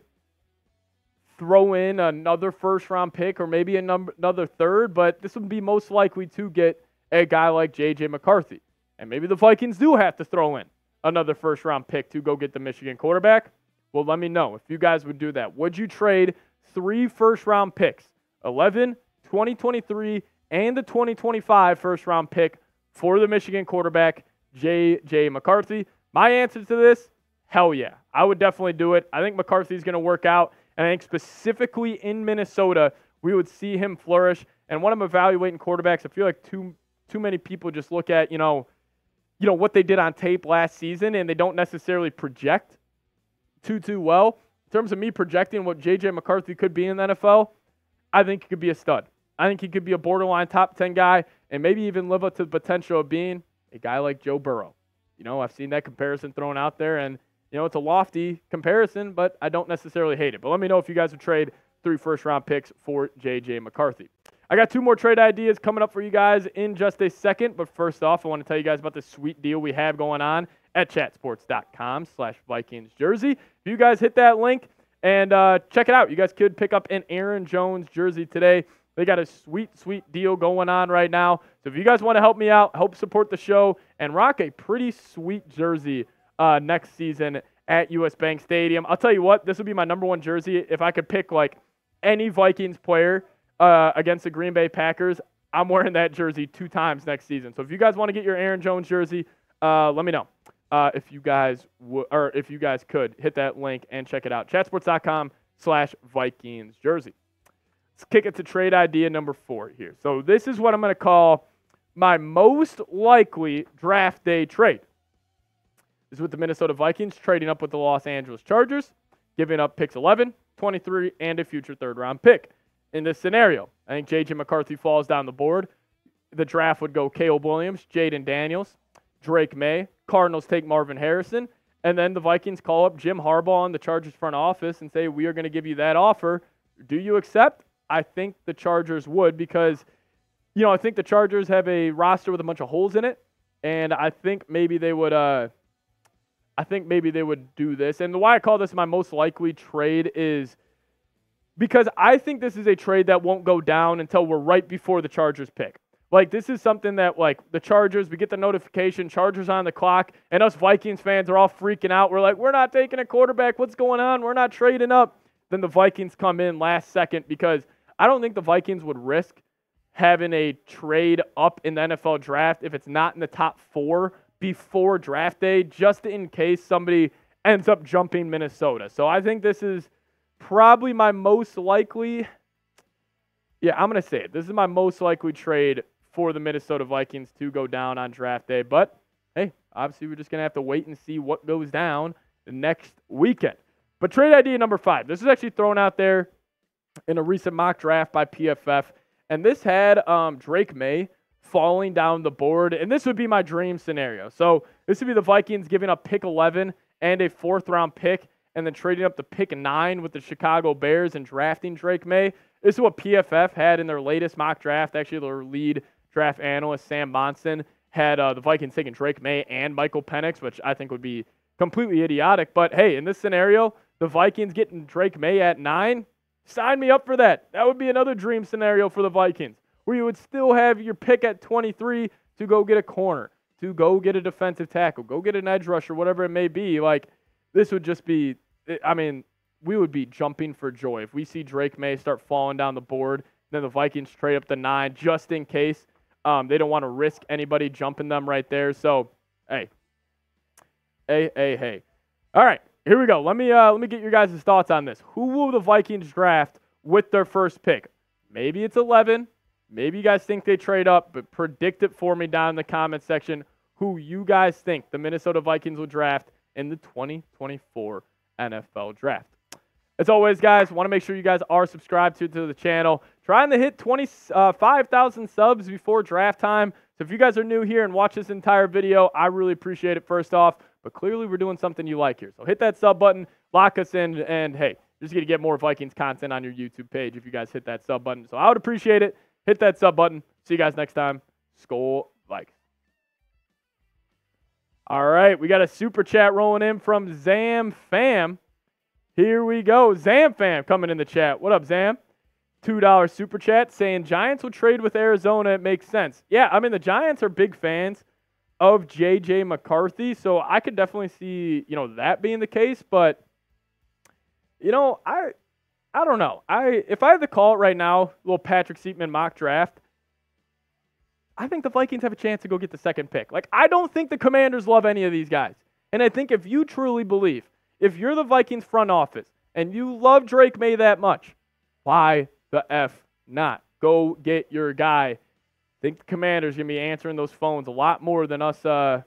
throw in another first round pick or maybe number, another third, but this would be most likely to get a guy like J.J. McCarthy. And maybe the Vikings do have to throw in another first round pick to go get the Michigan quarterback. Well, let me know if you guys would do that. Would you trade three first round picks, 11, 2023, and the 2025 first round pick for the Michigan quarterback, J.J. McCarthy? My answer to this hell yeah. I would definitely do it. I think McCarthy's going to work out. And I think specifically in Minnesota, we would see him flourish. And when I'm evaluating quarterbacks, I feel like too too many people just look at, you know, you know, what they did on tape last season and they don't necessarily project too too well. In terms of me projecting what JJ McCarthy could be in the NFL, I think he could be a stud. I think he could be a borderline top 10 guy and maybe even live up to the potential of being a guy like Joe Burrow. You know, I've seen that comparison thrown out there and you know, it's a lofty comparison, but I don't necessarily hate it. But let me know if you guys would trade three first round picks for JJ McCarthy. I got two more trade ideas coming up for you guys in just a second. But first off, I want to tell you guys about the sweet deal we have going on at chatsports.com slash Vikings jersey. If you guys hit that link and uh, check it out, you guys could pick up an Aaron Jones jersey today. They got a sweet, sweet deal going on right now. So if you guys want to help me out, help support the show, and rock a pretty sweet jersey uh, next season at US Bank Stadium, I'll tell you what, this would be my number one jersey if I could pick like any Vikings player uh, against the Green Bay Packers, I'm wearing that jersey two times next season. So if you guys want to get your Aaron Jones jersey, uh, let me know. Uh, if you guys w- or if you guys could hit that link and check it out, chatsports.com slash Vikings jersey. Let's kick it to trade idea number four here. So this is what I'm going to call my most likely draft day trade. This is with the Minnesota Vikings trading up with the Los Angeles Chargers, giving up picks 11, 23, and a future third round pick in this scenario. I think J.J. McCarthy falls down the board. The draft would go Caleb Williams, Jayden Daniels, Drake Maye. Cardinals take Marvin Harrison. And then the Vikings call up Jim Harbaugh in the Chargers front office and say, We are going to give you that offer. Do you accept? I think the Chargers would because, you know, I think the Chargers have a roster with a bunch of holes in it. And I think maybe they would, uh, I think maybe they would do this. And the why I call this my most likely trade is because I think this is a trade that won't go down until we're right before the Chargers pick. Like this is something that like the Chargers, we get the notification, Chargers on the clock, and us Vikings fans are all freaking out. We're like, we're not taking a quarterback. What's going on? We're not trading up. Then the Vikings come in last second because I don't think the Vikings would risk having a trade up in the NFL draft if it's not in the top four before draft day, just in case somebody ends up jumping Minnesota. So I think this is probably my most likely. Yeah, I'm going to say it. This is my most likely trade for the Minnesota Vikings to go down on draft day. But hey, obviously, we're just going to have to wait and see what goes down the next weekend. But trade idea number five. This is actually thrown out there in a recent mock draft by PFF. And this had um, Drake Maye falling down the board. And this would be my dream scenario. So this would be the Vikings giving up pick 11 and a fourth round pick and then trading up to pick nine with the Chicago Bears and drafting Drake Maye. This is what PFF had in their latest mock draft. Actually, their lead draft analyst, Sam Monson, had uh, the Vikings taking Drake Maye and Michael Penix, which I think would be completely idiotic. But hey, in this scenario, the Vikings getting Drake Maye at nine, sign me up for that. That would be another dream scenario for the Vikings, where you would still have your pick at 23 to go get a corner, to go get a defensive tackle, go get an edge rusher, whatever it may be. Like, this would just be I mean, we would be jumping for joy if we see Drake Maye start falling down the board. Then the Vikings trade up the nine just in case. Um, they don't want to risk anybody jumping them right there. So, hey, hey, hey, hey. All right, here we go. Let me uh, let me get your guys' thoughts on this. Who will the Vikings draft with their first pick? Maybe it's 11. Maybe you guys think they trade up, but predict it for me down in the comment section. Who you guys think the Minnesota Vikings will draft in the 2024 NFL draft. As always, guys, want to make sure you guys are subscribed to, to the channel. Trying to hit 25,000 uh, subs before draft time. So if you guys are new here and watch this entire video, I really appreciate it first off. But clearly, we're doing something you like here. So hit that sub button, lock us in, and hey, you're just going to get more Vikings content on your YouTube page if you guys hit that sub button. So I would appreciate it. Hit that sub button. See you guys next time. Vikings. All right, we got a super chat rolling in from Zam Fam. Here we go. Zam fam coming in the chat. What up, Zam? $2 super chat saying Giants will trade with Arizona. It makes sense. Yeah, I mean, the Giants are big fans of JJ McCarthy, so I could definitely see, you know, that being the case, but you know, I I don't know. I if I had to call it right now, little Patrick Siepman mock draft, I think the Vikings have a chance to go get the second pick. Like I don't think the Commanders love any of these guys. And I think if you truly believe, if you're the Vikings front office and you love Drake Maye that much, why the F not? Go get your guy. I think the Commanders gonna be answering those phones a lot more than us uh,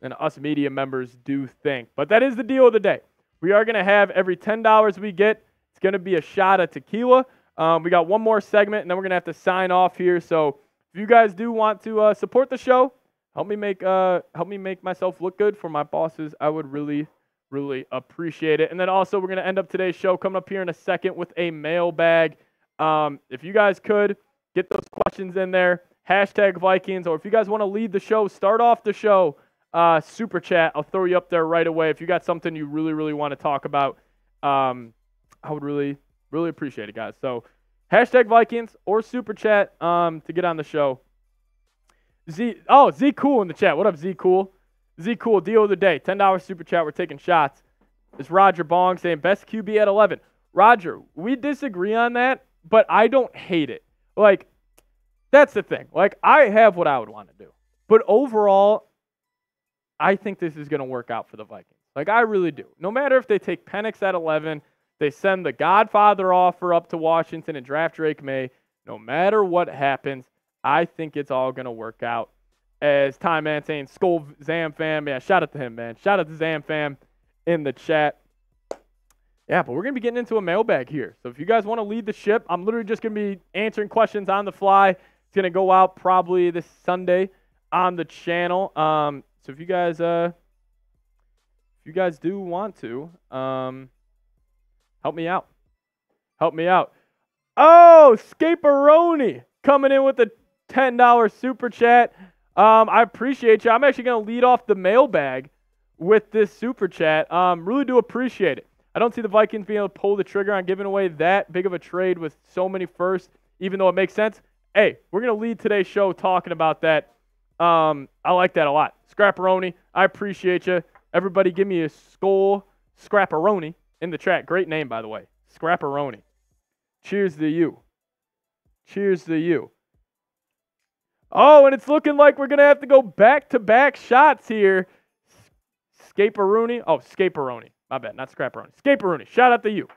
than us media members do think. But that is the deal of the day. We are gonna have every ten dollars we get, it's gonna be a shot of tequila. Um, we got one more segment, and then we're gonna have to sign off here. So if you guys do want to uh, support the show, help me make uh, help me make myself look good for my bosses. I would really really appreciate it. And then also we're gonna end up today's show coming up here in a second with a mailbag. Um, if you guys could get those questions in there, hashtag Vikings, or if you guys want to lead the show, start off the show, uh, super chat. I'll throw you up there right away. If you got something you really, really want to talk about, um, I would really, really appreciate it, guys. So hashtag Vikings or super chat um, to get on the show. Z, oh, Z Cool in the chat. What up, Z Cool? Z Cool, deal of the day. $10 super chat. We're taking shots. It's Roger Bong saying best QB at 11. Roger, we disagree on that but I don't hate it. Like, that's the thing. Like, I have what I would want to do. But overall, I think this is going to work out for the Vikings. Like, I really do. No matter if they take Penix at 11, they send the Godfather offer up to Washington and draft Drake Maye. no matter what happens, I think it's all going to work out. As Time Man saying, Skull Zam fam. Yeah, shout out to him, man. Shout out to Zam fam in the chat. Yeah, but we're going to be getting into a mailbag here. So if you guys want to lead the ship, I'm literally just going to be answering questions on the fly. It's going to go out probably this Sunday on the channel. Um, so if you guys, uh, if you guys do want to, um, help me out. Help me out. Oh, Scaperoni coming in with a $10 super chat. Um, I appreciate you. I'm actually going to lead off the mailbag with this super chat. Um, really do appreciate it. I don't see the Vikings being able to pull the trigger on giving away that big of a trade with so many firsts, even though it makes sense. Hey, we're going to lead today's show talking about that. Um, I like that a lot. Scrapperoni, I appreciate you. Everybody give me a skull Scrapperoni in the chat. Great name, by the way. Scrapperoni. Cheers to you. Cheers to you. Oh, and it's looking like we're going to have to go back to back shots here. Scaperoni. Oh, Scaperoni. My bad, not Scrapperoni. Scaperoni. Shout out to you.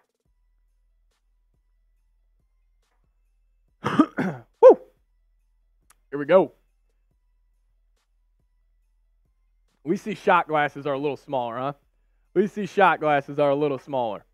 Woo! Here we go. We see shot glasses are a little smaller, huh? We see shot glasses are a little smaller.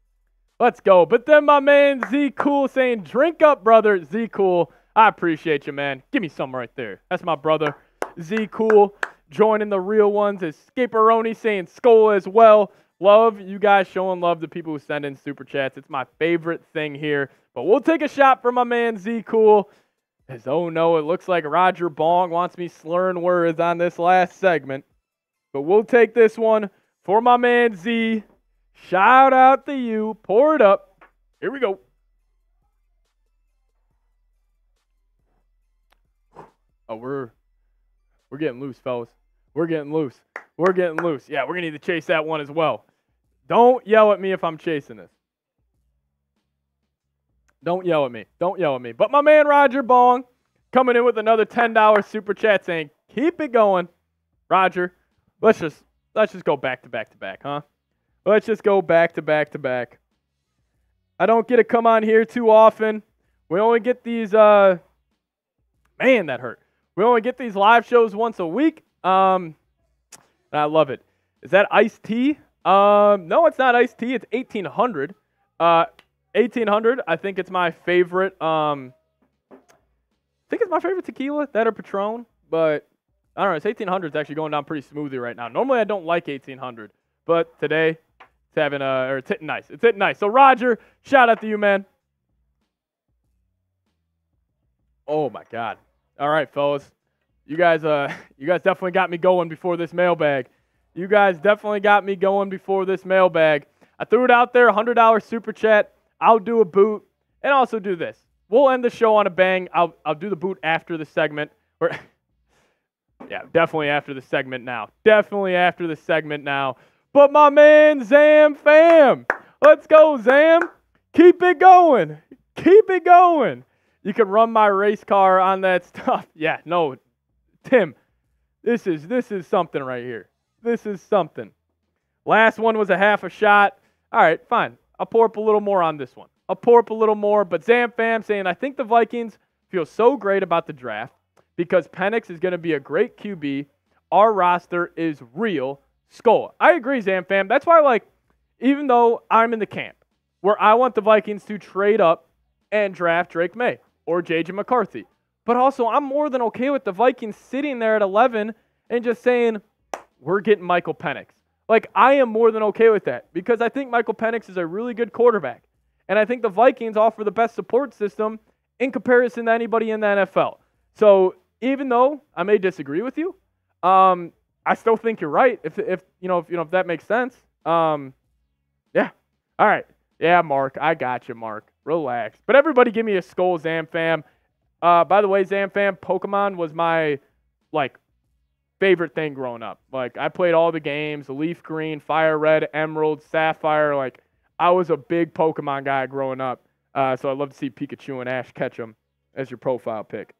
Let's go. But then my man Z Cool saying, drink up, brother. Z Cool. I appreciate you, man. Give me some right there. That's my brother. Z Cool joining the real ones is Scaperoni saying skull as well. Love you guys showing love to people who send in super chats. It's my favorite thing here. But we'll take a shot for my man Z Cool. As oh no, it looks like Roger Bong wants me slurring words on this last segment. But we'll take this one for my man Z. Shout out to you. Pour it up. Here we go. Oh, we're we're getting loose, fellas. We're getting loose. We're getting loose. Yeah, we're gonna need to chase that one as well. Don't yell at me if I'm chasing this. Don't yell at me. Don't yell at me. But my man Roger Bong coming in with another $10 super chat saying, keep it going. Roger, let's just let's just go back to back to back, huh? Let's just go back to back to back. I don't get to come on here too often. We only get these uh man, that hurt. We only get these live shows once a week. Um I love it. Is that iced tea? Um, no, it's not iced tea. It's 1800. Uh, 1800. I think it's my favorite. Um, I think it's my favorite tequila, that or Patron. But I don't know. It's 1800. It's actually going down pretty smoothly right now. Normally, I don't like 1800, but today it's having a or it's hitting nice. It's hitting nice. So Roger, shout out to you, man. Oh my God. All right, fellas. You guys, uh, you guys definitely got me going before this mailbag. You guys definitely got me going before this mailbag. I threw it out there, $100 super chat. I'll do a boot and also do this. We'll end the show on a bang. I'll, I'll do the boot after the segment. Or, yeah, definitely after the segment now. Definitely after the segment now. But my man, Zam Fam. Let's go, Zam. Keep it going. Keep it going. You can run my race car on that stuff. Yeah, no, Tim, this is this is something right here. This is something. Last one was a half a shot. All right, fine. I'll pour up a little more on this one. I'll pour up a little more. But Zam Fam saying, I think the Vikings feel so great about the draft because Penix is going to be a great QB. Our roster is real. Skull. I agree, Zam Fam. That's why, like, even though I'm in the camp where I want the Vikings to trade up and draft Drake Maye or JJ McCarthy. But also, I'm more than okay with the Vikings sitting there at 11 and just saying, we're getting Michael Penix. Like, I am more than okay with that because I think Michael Penix is a really good quarterback. And I think the Vikings offer the best support system in comparison to anybody in the NFL. So even though I may disagree with you, um, I still think you're right. If, if you know if you know if that makes sense. Um, yeah. All right. Yeah, Mark. I got you, Mark. Relax. But everybody, give me a skull, Zamfam. Uh, by the way, Zamfam, Pokemon was my like favorite thing growing up. Like I played all the games, Leaf Green, Fire Red, Emerald, Sapphire. Like I was a big Pokemon guy growing up. Uh, so I'd love to see Pikachu and Ash Ketchum as your profile pic.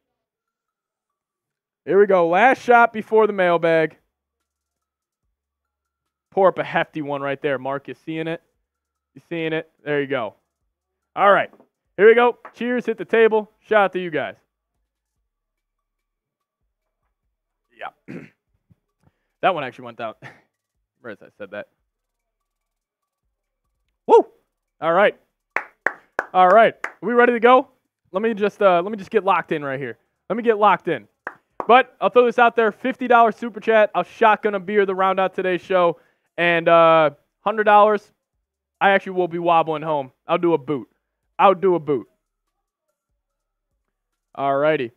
Here we go. Last shot before the mailbag. Pour up a hefty one right there. Mark, you seeing it? You seeing it? There you go. All right. Here we go. Cheers. Hit the table. Shout out to you guys. Yeah. that one actually went out. Where I said that? Woo! All right. All right. Are we ready to go? Let me just uh, let me just get locked in right here. Let me get locked in. But I'll throw this out there: fifty dollars super chat. I'll shotgun a beer to round out today's show, and uh, hundred dollars. I actually will be wobbling home. I'll do a boot. I'll do a boot. All righty.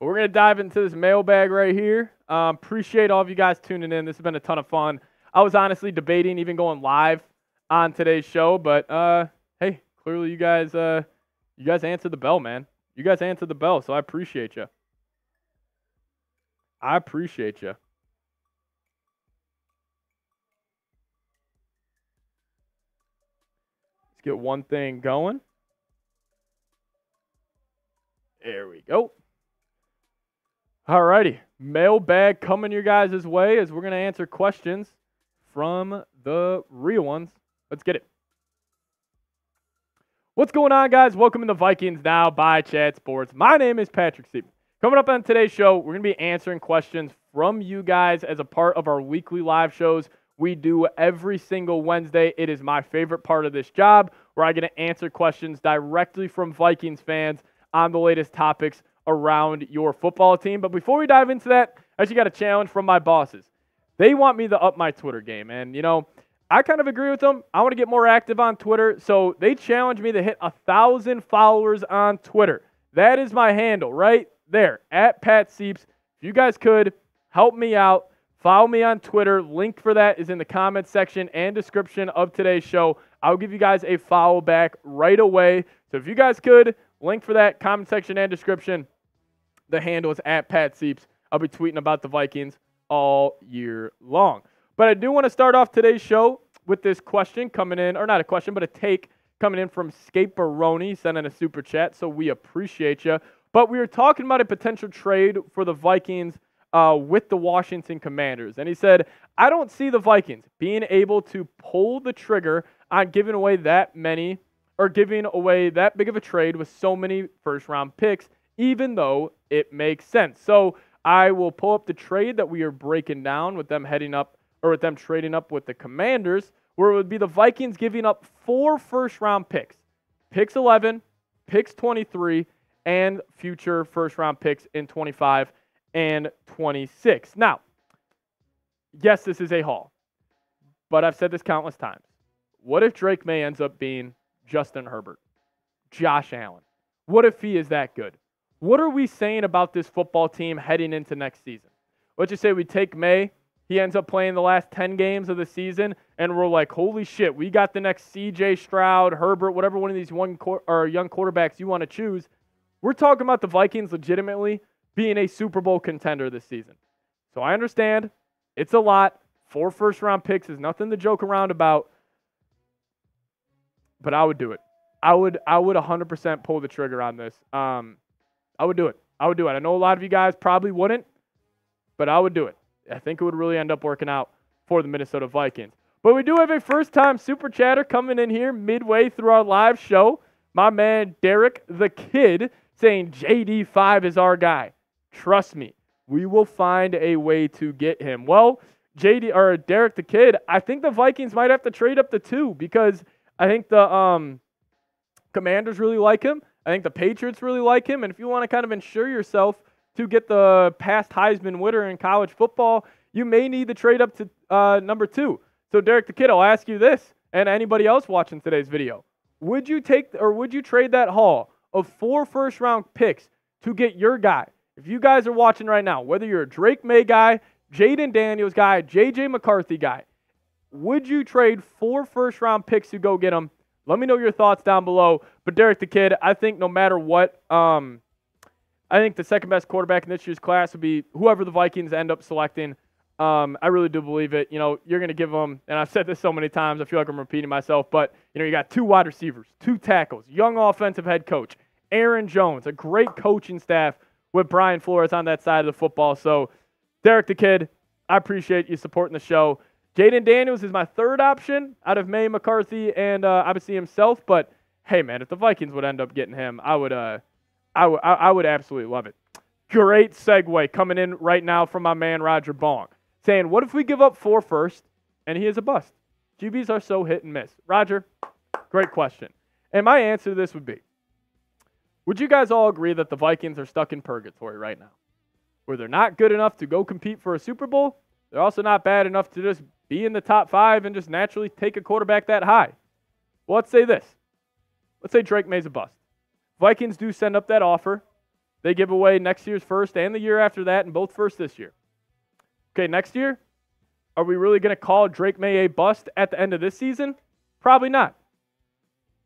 Well, we're gonna dive into this mailbag right here. Um, appreciate all of you guys tuning in. This has been a ton of fun. I was honestly debating even going live on today's show, but uh, hey, clearly you guys uh, you guys answered the bell, man. You guys answered the bell, so I appreciate you. I appreciate you. Let's get one thing going. There we go. All righty. Mailbag coming your guys' way as we're going to answer questions from the real ones. Let's get it. What's going on, guys? Welcome to the Vikings Now by Chat Sports. My name is Patrick Siepman. Coming up on today's show, we're going to be answering questions from you guys as a part of our weekly live shows we do every single Wednesday. It is my favorite part of this job where I get to answer questions directly from Vikings fans on the latest topics around your football team. But before we dive into that, I actually got a challenge from my bosses. They want me to up my Twitter game. And, you know, I kind of agree with them. I want to get more active on Twitter. So they challenged me to hit a thousand followers on Twitter. That is my handle right there at Pat Seeps. If you guys could help me out, follow me on Twitter. Link for that is in the comment section and description of today's show. I'll give you guys a follow back right away. So if you guys could, link for that, comment section and description. The handle is at Pat Seeps. I'll be tweeting about the Vikings all year long. But I do want to start off today's show with this question coming in, or not a question, but a take coming in from Scaperoni, sending a super chat. So we appreciate you. But we were talking about a potential trade for the Vikings uh, with the Washington Commanders. And he said, I don't see the Vikings being able to pull the trigger on giving away that many or giving away that big of a trade with so many first round picks, even though it makes sense. So I will pull up the trade that we are breaking down with them heading up or with them trading up with the Commanders, where it would be the Vikings giving up four first round picks picks 11, picks 23, and future first round picks in 25 and 26. Now, yes, this is a haul, but I've said this countless times. What if Drake Maye ends up being Justin Herbert, Josh Allen? What if he is that good? What are we saying about this football team heading into next season? Let's just say we take Maye, he ends up playing the last 10 games of the season, and we're like, holy shit, we got the next CJ Stroud, Herbert, whatever one of these one or young quarterbacks you want to choose. We're talking about the Vikings legitimately being a Super Bowl contender this season. So I understand it's a lot. Four first round picks is nothing to joke around about. But I would do it. I would I would 100% pull the trigger on this. Um, I would do it. I would do it. I know a lot of you guys probably wouldn't, but I would do it. I think it would really end up working out for the Minnesota Vikings. But we do have a first time super chatter coming in here midway through our live show. My man Derek the Kid saying JD5 is our guy. Trust me, we will find a way to get him. Well, JD or Derek the Kid, I think the Vikings might have to trade up to two because I think the um, Commanders really like him. I think the Patriots really like him. And if you want to kind of ensure yourself to get the past Heisman winner in college football, you may need to trade up to uh, number two. So, Derek the Kid, I'll ask you this, and anybody else watching today's video: Would you take or would you trade that haul of four first round picks to get your guy? If you guys are watching right now, whether you're a Drake Maye guy, Jayden Daniels guy, JJ McCarthy guy, would you trade four first round picks to go get them? Let me know your thoughts down below. But Derek the Kid, I think no matter what, um, I think the second best quarterback in this year's class would be whoever the Vikings end up selecting. Um, I really do believe it. You know, you're going to give them, and I've said this so many times, I feel like I'm repeating myself, but, you know, you got two wide receivers, two tackles, young offensive head coach, Aaron Jones, a great coaching staff with Brian Flores on that side of the football. So, Derek the Kid, I appreciate you supporting the show. Jayden Daniels is my third option out of Maye McCarthy and uh, obviously himself. But hey, man, if the Vikings would end up getting him, I would, uh, I, w- I would absolutely love it. Great segue coming in right now from my man Roger Bong saying, What if we give up four first and he is a bust? QBs are so hit and miss. Roger, great question. And my answer to this would be Would you guys all agree that the Vikings are stuck in purgatory right now? Where they're not good enough to go compete for a Super Bowl, they're also not bad enough to just be in the top five and just naturally take a quarterback that high. Well, let's say this. Let's say Drake Maye's a bust. Vikings do send up that offer. They give away next year's first and the year after that, and both first this year. Okay, next year, are we really going to call Drake Maye a bust at the end of this season? Probably not.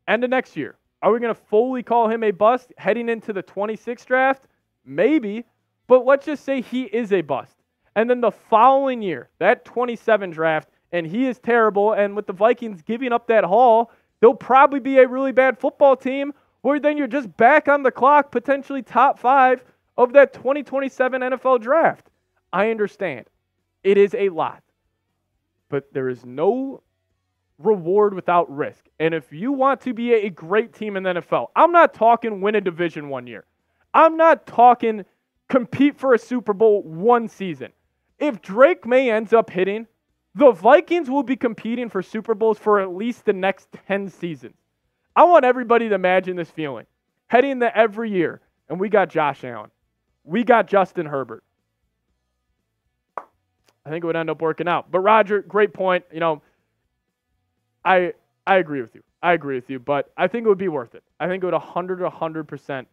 End of next year. Are we going to fully call him a bust heading into the 26th draft? Maybe. But let's just say he is a bust. And then the following year, that 27 draft, and he is terrible. And with the Vikings giving up that haul, they'll probably be a really bad football team, where then you're just back on the clock, potentially top five of that 2027 NFL draft. I understand. It is a lot. But there is no reward without risk. And if you want to be a great team in the NFL, I'm not talking win a division one year. I'm not talking compete for a Super Bowl one season. If Drake Maye ends up hitting, the Vikings will be competing for Super Bowls for at least the next 10 seasons. I want everybody to imagine this feeling. Heading into every year, and we got Josh Allen. We got Justin Herbert. I think it would end up working out. But Roger, great point. You know, I I agree with you. I agree with you, but I think it would be worth it. I think it would 100 100%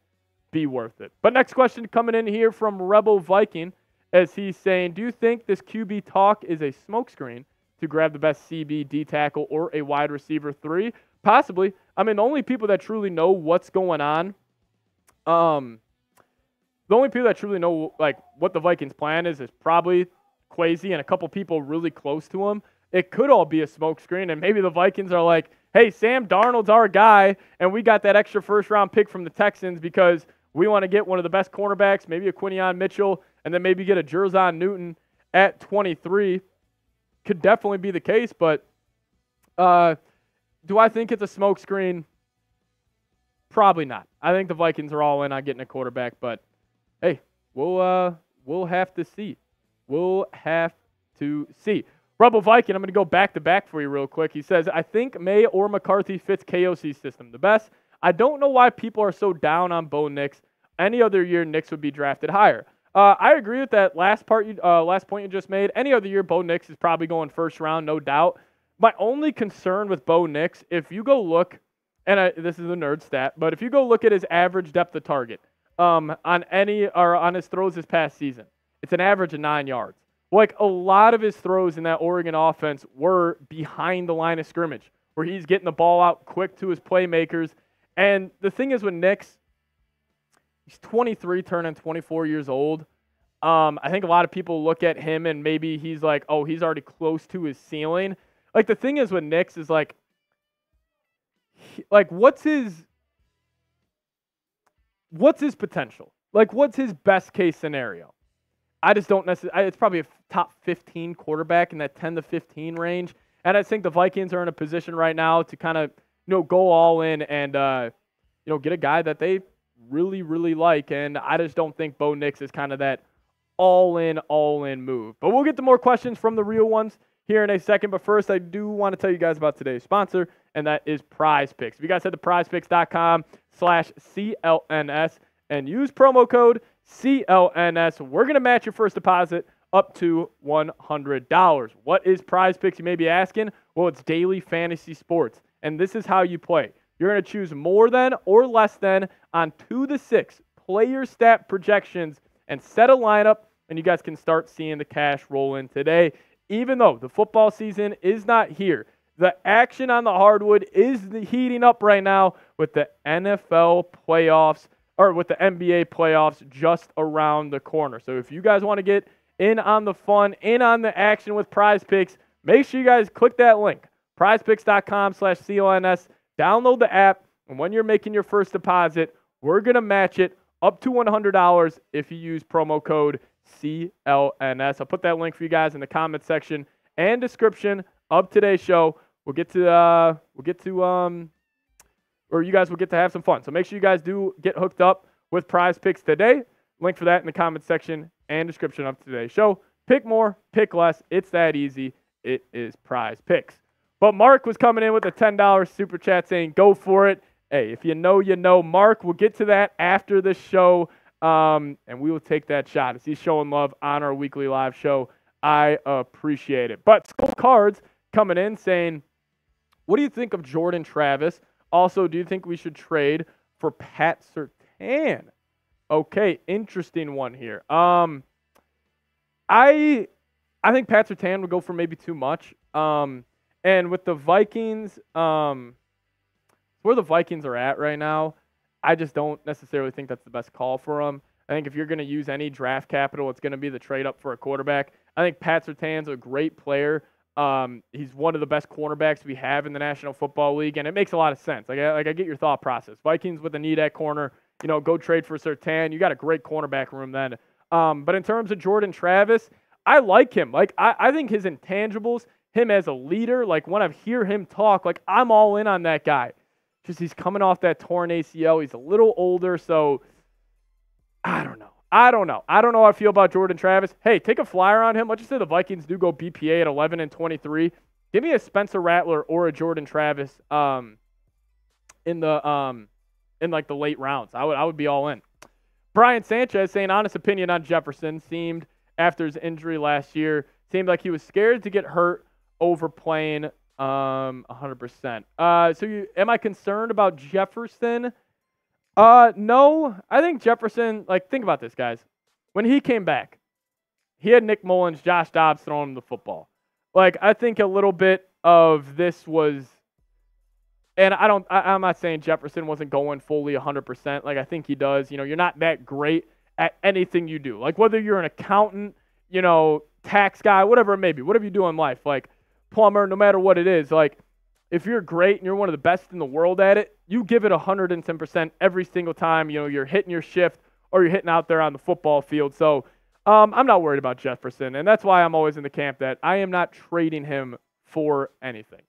be worth it. But next question coming in here from Rebel Viking as he's saying, Do you think this QB talk is a smokescreen to grab the best CB, D tackle, or a wide receiver three? Possibly. I mean, the only people that truly know what's going on, um, the only people that truly know like what the Vikings' plan is is probably Kwesi and a couple people really close to him. It could all be a smokescreen, and maybe the Vikings are like, "Hey, Sam Darnold's our guy, and we got that extra first-round pick from the Texans because we want to get one of the best cornerbacks, maybe a Quinyon Mitchell, and then maybe get a Jer'Zhan Newton at 23. Could definitely be the case, but uh, do I think it's a smokescreen? Probably not. I think the Vikings are all in on getting a quarterback, but hey, we'll uh, we'll have to see. We'll have to see. Rebel Viking, I'm going to go back to back for you real quick. He says, I think Maye or McCarthy fits KOC's system the best. I don't know why people are so down on Bo Nix. Any other year, Nix would be drafted higher. Uh, I agree with that last part, you, uh, last point you just made. Any other year, Bo Nix is probably going first round, no doubt. My only concern with Bo Nix, if you go look, and I, this is a nerd stat, but if you go look at his average depth of target um, on any or on his throws this past season, it's an average of nine yards. Like a lot of his throws in that Oregon offense were behind the line of scrimmage, where he's getting the ball out quick to his playmakers. And the thing is with Nix, he's 23, turning 24 years old. Um, I think a lot of people look at him and maybe he's like, oh, he's already close to his ceiling. Like the thing is with Nix is like, like what's his, what's his potential? Like what's his best case scenario? I just don't necessarily. It's probably a top 15 quarterback in that 10 to 15 range, and I think the Vikings are in a position right now to kind of you know go all in and uh, you know get a guy that they really really like, and I just don't think Bo Nix is kind of that all in all in move. But we'll get to more questions from the real ones here in a second. But first, I do want to tell you guys about today's sponsor, and that is Prize Picks. If you guys head to PrizePicks.com slash CLNS and use promo code CLNS. We're going to match your first deposit up to $100. What is prize picks, you may be asking? Well, it's daily fantasy sports, and this is how you play. You're going to choose more than or less than on two to six player stat projections and set a lineup, and you guys can start seeing the cash roll in today. Even though the football season is not here, the action on the hardwood is heating up right now with the NFL playoffs or with the NBA playoffs just around the corner. So if you guys want to get in on the fun, in on the action with prize picks, make sure you guys click that link, prizepicks.com slash CLNS. Download the app, and when you're making your first deposit, we're going to match it up to $100 if you use promo code CLNS. I'll put that link for you guys in the comment section and description of today's show. We'll get to uh, we'll get to um, or you guys will get to have some fun. So make sure you guys do get hooked up with prize picks today. Link for that in the comment section and description of today's show. Pick more, pick less. It's that easy. It is prize picks. But Mark was coming in with a $10 super chat saying, go for it. Hey, if you know, you know. Mark, we'll get to that after the show. Um, and we will take that shot as he's showing love on our weekly live show. I appreciate it. But Skull Cards coming in saying, What do you think of Jordan Travis? Also, do you think we should trade for Pat Surtain? Okay, interesting one here. Um, I I think Pat Surtain would go for maybe too much. Um, and with the Vikings, um, where the Vikings are at right now, I just don't necessarily think that's the best call for them. I think if you're going to use any draft capital, it's going to be the trade up for a quarterback. I think Pat Surtain's a great player. Um, he's one of the best cornerbacks we have in the National Football League, and it makes a lot of sense. Like, I, like I get your thought process. Vikings with a need at corner, you know, go trade for Surtain. You got a great cornerback room then. Um, but in terms of Jordan Travis, I like him. Like, I, I think his intangibles, him as a leader, like when I hear him talk, like I'm all in on that guy. Just he's coming off that torn ACL. He's a little older, so I don't know. I don't know. I don't know how I feel about Jordan Travis. Hey, take a flyer on him. Let's just say the Vikings do go BPA at 11 and 23. Give me a Spencer Rattler or a Jordan Travis um, in the um, in like the late rounds. I would I would be all in. Brian Sanchez saying honest opinion on Jefferson seemed after his injury last year seemed like he was scared to get hurt over playing um 100%. Uh, so you, am I concerned about Jefferson? Uh, no. I think Jefferson, like, think about this, guys. When he came back, he had Nick Mullens, Josh Dobbs throwing him the football. Like, I think a little bit of this was, and I don't, I, I'm not saying Jefferson wasn't going fully 100%. Like, I think he does. You know, you're not that great at anything you do. Like, whether you're an accountant, you know, tax guy, whatever it may be, whatever you do in life, like plumber, no matter what it is, like, if you're great and you're one of the best in the world at it, you give it 110% every single time. You know, you're hitting your shift or you're hitting out there on the football field. So um, I'm not worried about Jefferson, and that's why I'm always in the camp that I am not trading him for anything.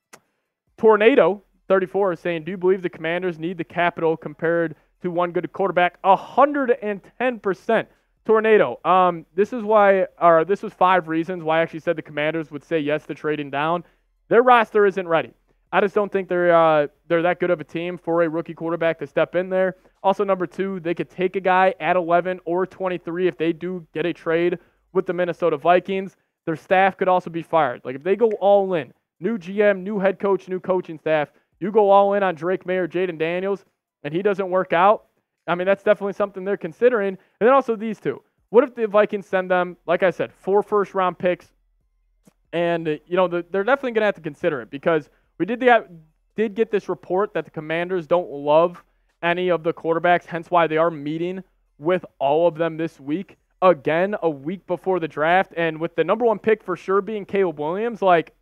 Tornado 34 is saying, "Do you believe the Commanders need the capital compared to one good quarterback?" 110%. Tornado. Um, this is why, or this was five reasons why I actually said the Commanders would say yes to trading down. Their roster isn't ready. I just don't think they're uh, they're that good of a team for a rookie quarterback to step in there. Also, number two, they could take a guy at 11 or 23 if they do get a trade with the Minnesota Vikings. Their staff could also be fired. Like if they go all in, new GM, new head coach, new coaching staff, you go all in on Drake Maye, Jayden Daniels, and he doesn't work out. I mean, that's definitely something they're considering. And then also these two. What if the Vikings send them, like I said, four first round picks, and you know the, they're definitely going to have to consider it because we did the did get this report that the Commanders don't love any of the quarterbacks, hence why they are meeting with all of them this week. Again, a week before the draft, and with the number one pick for sure being Caleb Williams, like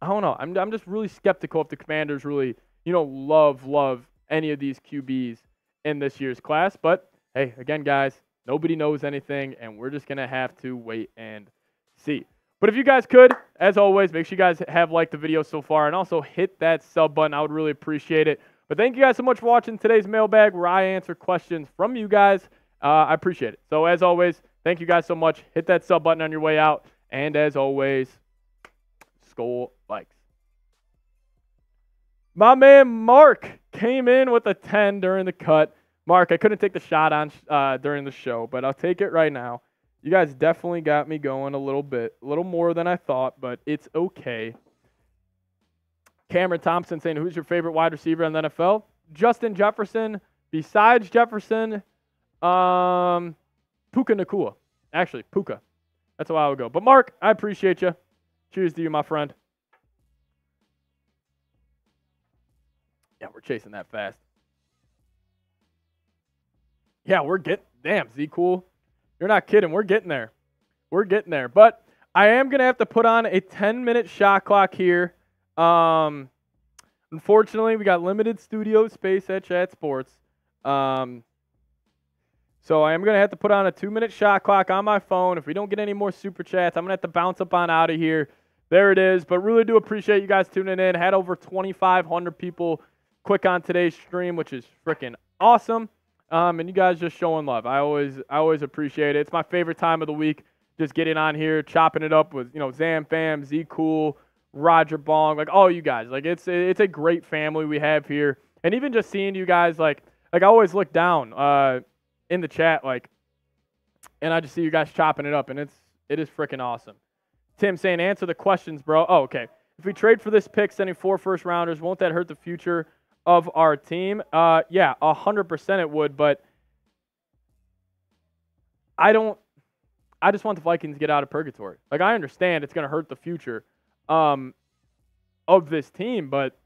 I don't know. I'm I'm just really skeptical if the Commanders really, you know, love love any of these QBs in this year's class. But hey, again, guys, nobody knows anything, and we're just gonna have to wait and see. But if you guys could, as always, make sure you guys have liked the video so far and also hit that sub button. I would really appreciate it. But thank you guys so much for watching today's mailbag where I answer questions from you guys. Uh, I appreciate it. So as always, thank you guys so much. Hit that sub button on your way out. And as always, Skol Vikes. My man Mark came in with a 10 during the cut. Mark, I couldn't take the shot on uh, during the show, but I'll take it right now. You guys definitely got me going a little bit, a little more than I thought, but it's okay. Cameron Thompson saying, Who's your favorite wide receiver in the NFL? Justin Jefferson. Besides Jefferson, um, Puka Nacua. Actually, Puka. That's a while ago. But Mark, I appreciate you. Cheers to you, my friend. Yeah, we're chasing that fast. Yeah, we're getting. Damn, Z cool. You're not kidding. We're getting there. We're getting there. But I am going to have to put on a 10 minute shot clock here. Um, unfortunately, we got limited studio space at Chat Sports. Um, so I am going to have to put on a two minute shot clock on my phone. If we don't get any more super chats, I'm going to have to bounce up on out of here. There it is. But really do appreciate you guys tuning in. Had over 2,500 people quick on today's stream, which is freaking awesome. Um, and you guys just showing love. I always I always appreciate it. It's my favorite time of the week. Just getting on here, chopping it up with you know Zam Fam, Z Cool, Roger Bong, like all you guys. Like it's it's a great family we have here, and even just seeing you guys like like I always look down uh, in the chat like, and I just see you guys chopping it up, and it's it is freaking awesome. Tim saying answer the questions, bro. Oh okay. If we trade for this pick, sending four first rounders, won't that hurt the future of our team? Uh, yeah, 100% it would, but I don't. I just want the Vikings to get out of purgatory. Like, I understand it's going to hurt the future um, of this team, but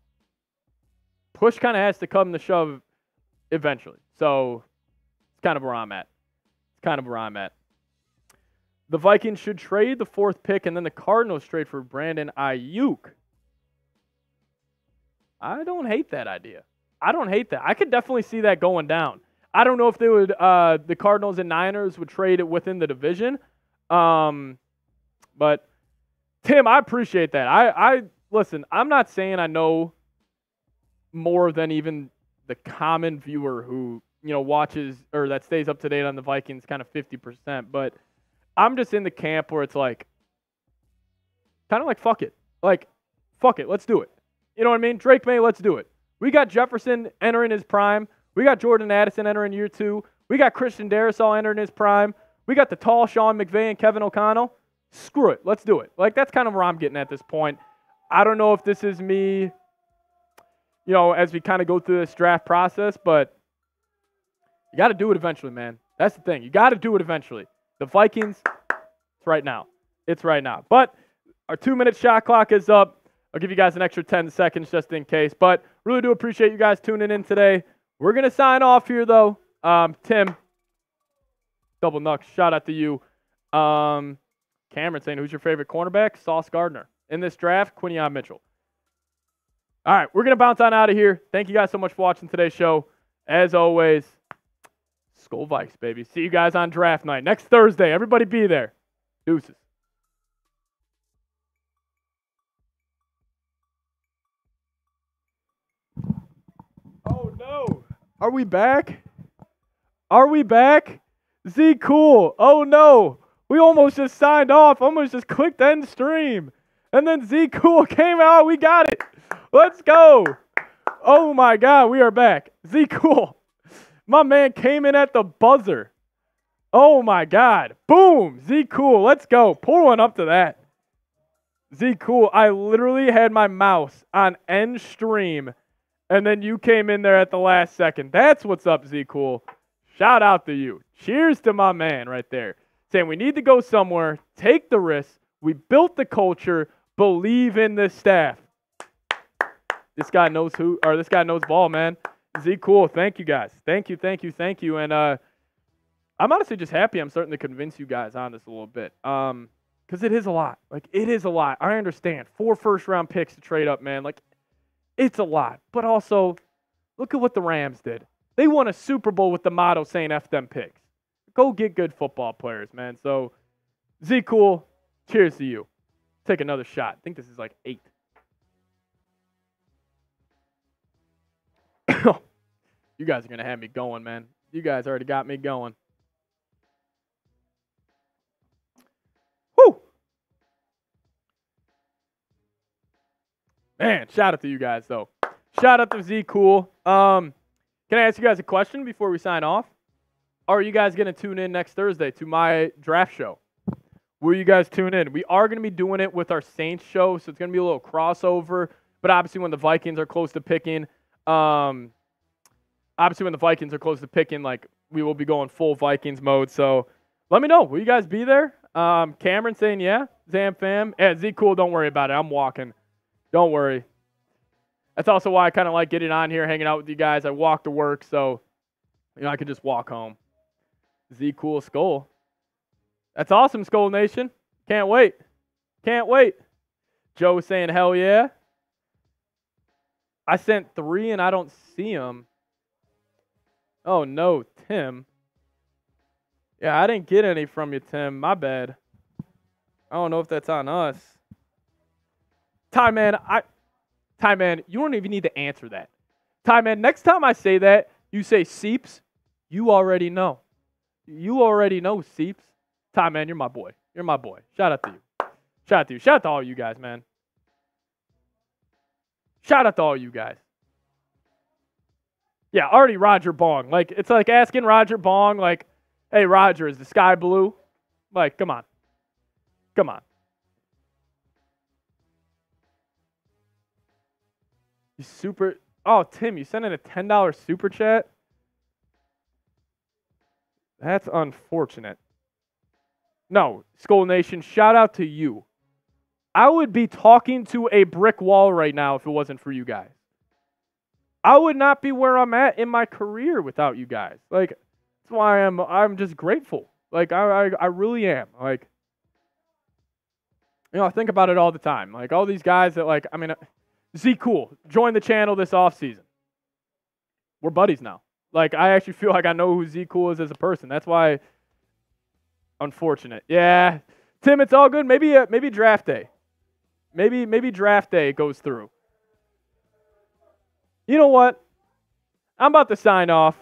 push kind of has to come to shove eventually. So it's kind of where I'm at. It's kind of where I'm at. The Vikings should trade the fourth pick, and then the Cardinals trade for Brandon Aiyuk. I don't hate that idea. I don't hate that. I could definitely see that going down. I don't know if they would, uh, the Cardinals and Niners would trade it within the division. Um, but Tim, I appreciate that. I, I listen. I'm not saying I know more than even the common viewer who you know watches or that stays up to date on the Vikings, kind of 50%. But I'm just in the camp where it's like, kind of like fuck it, like fuck it, let's do it. You know what I mean? Drake Maye, let's do it. We got Jefferson entering his prime. We got Jordan Addison entering year two. We got Christian Darrisaw entering his prime. We got the tall Sean McVay and Kevin O'Connell. Screw it. Let's do it. Like, that's kind of where I'm getting at this point. I don't know if this is me, you know, as we kind of go through this draft process, but you got to do it eventually, man. That's the thing. You got to do it eventually. The Vikings, it's right now. It's right now. But our two minute shot clock is up. I'll give you guys an extra 10 seconds just in case. But really do appreciate you guys tuning in today. We're going to sign off here, though. Um, Tim, double knuck, shout out to you. Um, Cameron saying, who's your favorite cornerback? Sauce Gardner. In this draft, Quinyon Mitchell. All right, we're going to bounce on out of here. Thank you guys so much for watching today's show. As always, Skol Vikes, baby. See you guys on draft night next Thursday. Everybody be there. Deuces. Are we back? Are we back? Z cool. Oh no. We almost just signed off. Almost just clicked end stream. And then Z cool came out. We got it. Let's go. Oh my god, we are back. Z cool. My man came in at the buzzer. Oh my god. Boom. Z cool. Let's go. Pull one up to that. Z cool. I literally had my mouse on end stream and then you came in there at the last second. That's what's up, Z Cool. Shout out to you. Cheers to my man right there. Saying we need to go somewhere, take the risk. We built the culture, believe in the staff. This guy knows who, or this guy knows ball, man. Z cool. Thank you guys. Thank you, thank you, thank you. And uh, I'm honestly just happy I'm starting to convince you guys on this a little bit. Um, because it is a lot. Like it is a lot. I understand. Four first round picks to trade up, man. Like it's a lot. But also, look at what the Rams did. They won a Super Bowl with the motto saying F them picks. Go get good football players, man. So Z cool. Cheers to you. Take another shot. I think this is like eight. you guys are gonna have me going, man. You guys already got me going. Man, shout out to you guys though. Shout out to Z Cool. Um, can I ask you guys a question before we sign off? Are you guys gonna tune in next Thursday to my draft show? Will you guys tune in? We are gonna be doing it with our Saints show, so it's gonna be a little crossover. But obviously, when the Vikings are close to picking, um, obviously when the Vikings are close to picking, like we will be going full Vikings mode. So let me know. Will you guys be there? Um, Cameron saying yeah. Zam fam. Yeah, Z cool. Don't worry about it. I'm walking. Don't worry. That's also why I kind of like getting on here, hanging out with you guys. I walk to work, so you know I can just walk home. Z cool skull. That's awesome, Skol Nation. Can't wait. Can't wait. Joe saying hell yeah. I sent three and I don't see them. Oh no, Tim. Yeah, I didn't get any from you, Tim. My bad. I don't know if that's on us. Ty man, I Ty man, you don't even need to answer that. Ty man, next time I say that, you say Seeps, you already know. You already know Seeps. Ty man, you're my boy. You're my boy. Shout out to you. Shout out to you. Shout out to all you guys, man. Shout out to all you guys. Yeah, already Roger Bong. Like it's like asking Roger Bong, like, hey Roger, is the sky blue? Like, come on. Come on. You super Oh, Tim, you sent in a $10 super chat? That's unfortunate. No, Skol Nation, shout out to you. I would be talking to a brick wall right now if it wasn't for you guys. I would not be where I'm at in my career without you guys. Like that's why I'm I'm just grateful. Like I I, I really am. Like you know, I think about it all the time. Like all these guys that like I mean Z Cool join the channel this off season. We're buddies now. Like I actually feel like I know who Z Cool is as a person. That's why unfortunate. Yeah. Tim, it's all good. Maybe uh, maybe draft day. Maybe maybe draft day goes through. You know what? I'm about to sign off.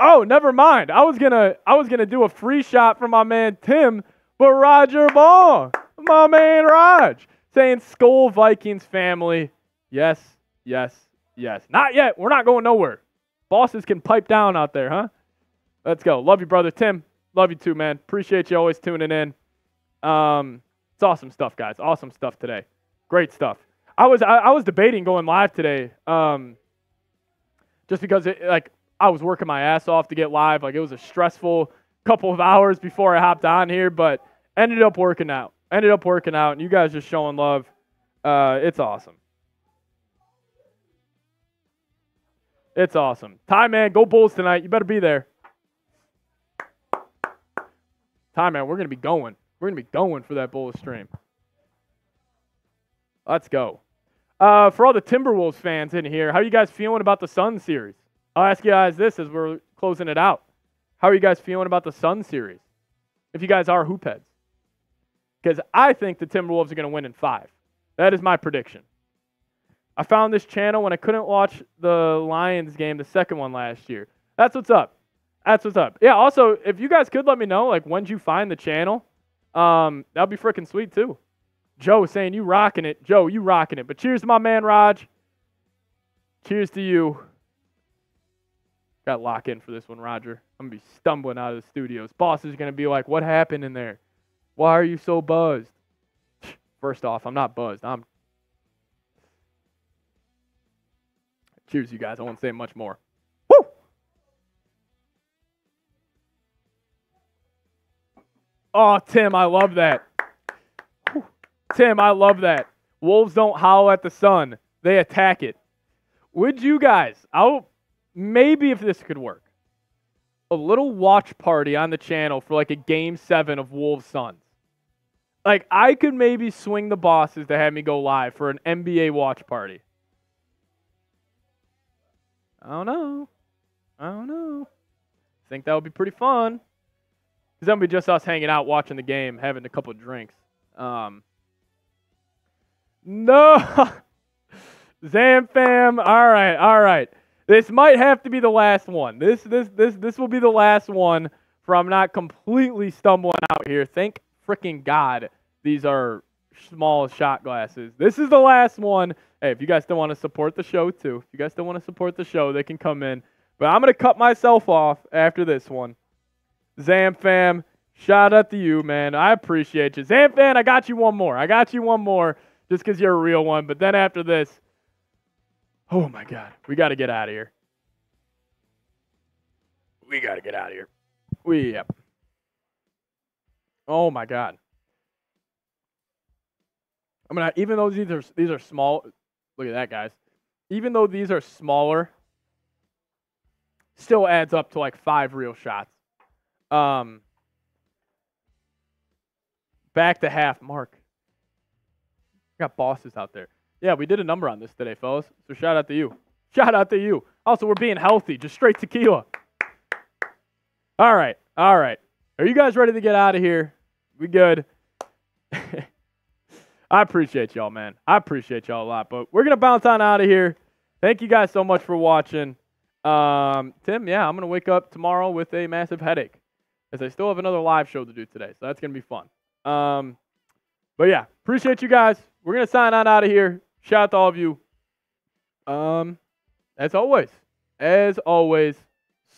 Oh, never mind. I was gonna I was gonna do a free shot for my man Tim, but Roger Ball, my man Raj, saying Skol Vikings family. Yes, yes, yes. Not yet. We're not going nowhere. Bosses can pipe down out there, huh? Let's go. Love you, brother Tim. Love you too, man. Appreciate you always tuning in. Um, it's awesome stuff, guys. Awesome stuff today. Great stuff. I was I, I was debating going live today, um, just because it, like I was working my ass off to get live. Like it was a stressful couple of hours before I hopped on here, but ended up working out. Ended up working out, and you guys just showing love. Uh, it's awesome. It's awesome. Ty man, go Bulls tonight. You better be there. Ty man, we're gonna be going. We're to be going for that Bulls stream. Let's go. Uh, for all the Timberwolves fans in here, how are you guys feeling about the Sun series? I'll ask you guys this as we're closing it out. How are you guys feeling about the Sun series? If you guys are hoopheads. Because I think the Timberwolves are going to win in five. That is my prediction. I found this channel when I couldn't watch the Lions game, the second one last year. That's what's up. That's what's up. Yeah, also, if you guys could let me know, like, when you find the channel? Um, that'd be freaking sweet too. Joe saying you rocking it. Joe, you rocking it. But cheers to my man Raj. Cheers to you. Got lock in for this one, Roger. I'm gonna be stumbling out of the studios. Boss is gonna be like, "What happened in there? Why are you so buzzed? First off, I'm not buzzed. I'm. Cheers, you guys. I won't say much more. Woo! Oh, Tim, I love that. Tim, I love that. Wolves don't howl at the sun, they attack it. Would you guys, I'll, maybe if this could work, a little watch party on the channel for like a game seven of Wolves Suns? Like I could maybe swing the bosses to have me go live for an NBA watch party. I don't know. I don't know. I Think that would be pretty fun. Because then would be just us hanging out, watching the game, having a couple drinks. Um, no. Zam fam. All right, all right. This might have to be the last one. This this this this will be the last one from not completely stumbling out here. Thank freaking God these are small shot glasses. This is the last one. Hey, if you guys still want to support the show too, if you guys still want to support the show, they can come in. But I'm gonna cut myself off after this one. Zam fam, shout out to you, man. I appreciate you. Zam fan, I got you one more. I got you one more just because you're a real one. But then after this, oh my God, we got to get out of here. We got to get out of here. We, yep. Oh my God. I mean, even though these are these are small, look at that, guys. Even though these are smaller, still adds up to like five real shots. Um, back to half mark. Got bosses out there. Yeah, we did a number on this today, fellas. So shout out to you. Shout out to you. Also, we're being healthy, just straight tequila. All right, all right. Are you guys ready to get out of here? We good? I appreciate y'all, man. I appreciate y'all a lot. But we're gonna bounce on out of here. Thank you guys so much for watching. Um, Tim, yeah, I'm gonna wake up tomorrow with a massive headache, as I still have another live show to do today, so that's gonna be fun. Um, but yeah, appreciate you guys. We're gonna sign on out of here. Shout out to all of you. Um, as always, as always,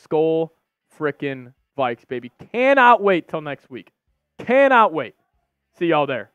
skol frickin' Vikes, baby. Cannot wait till next week. Cannot wait. See y'all there.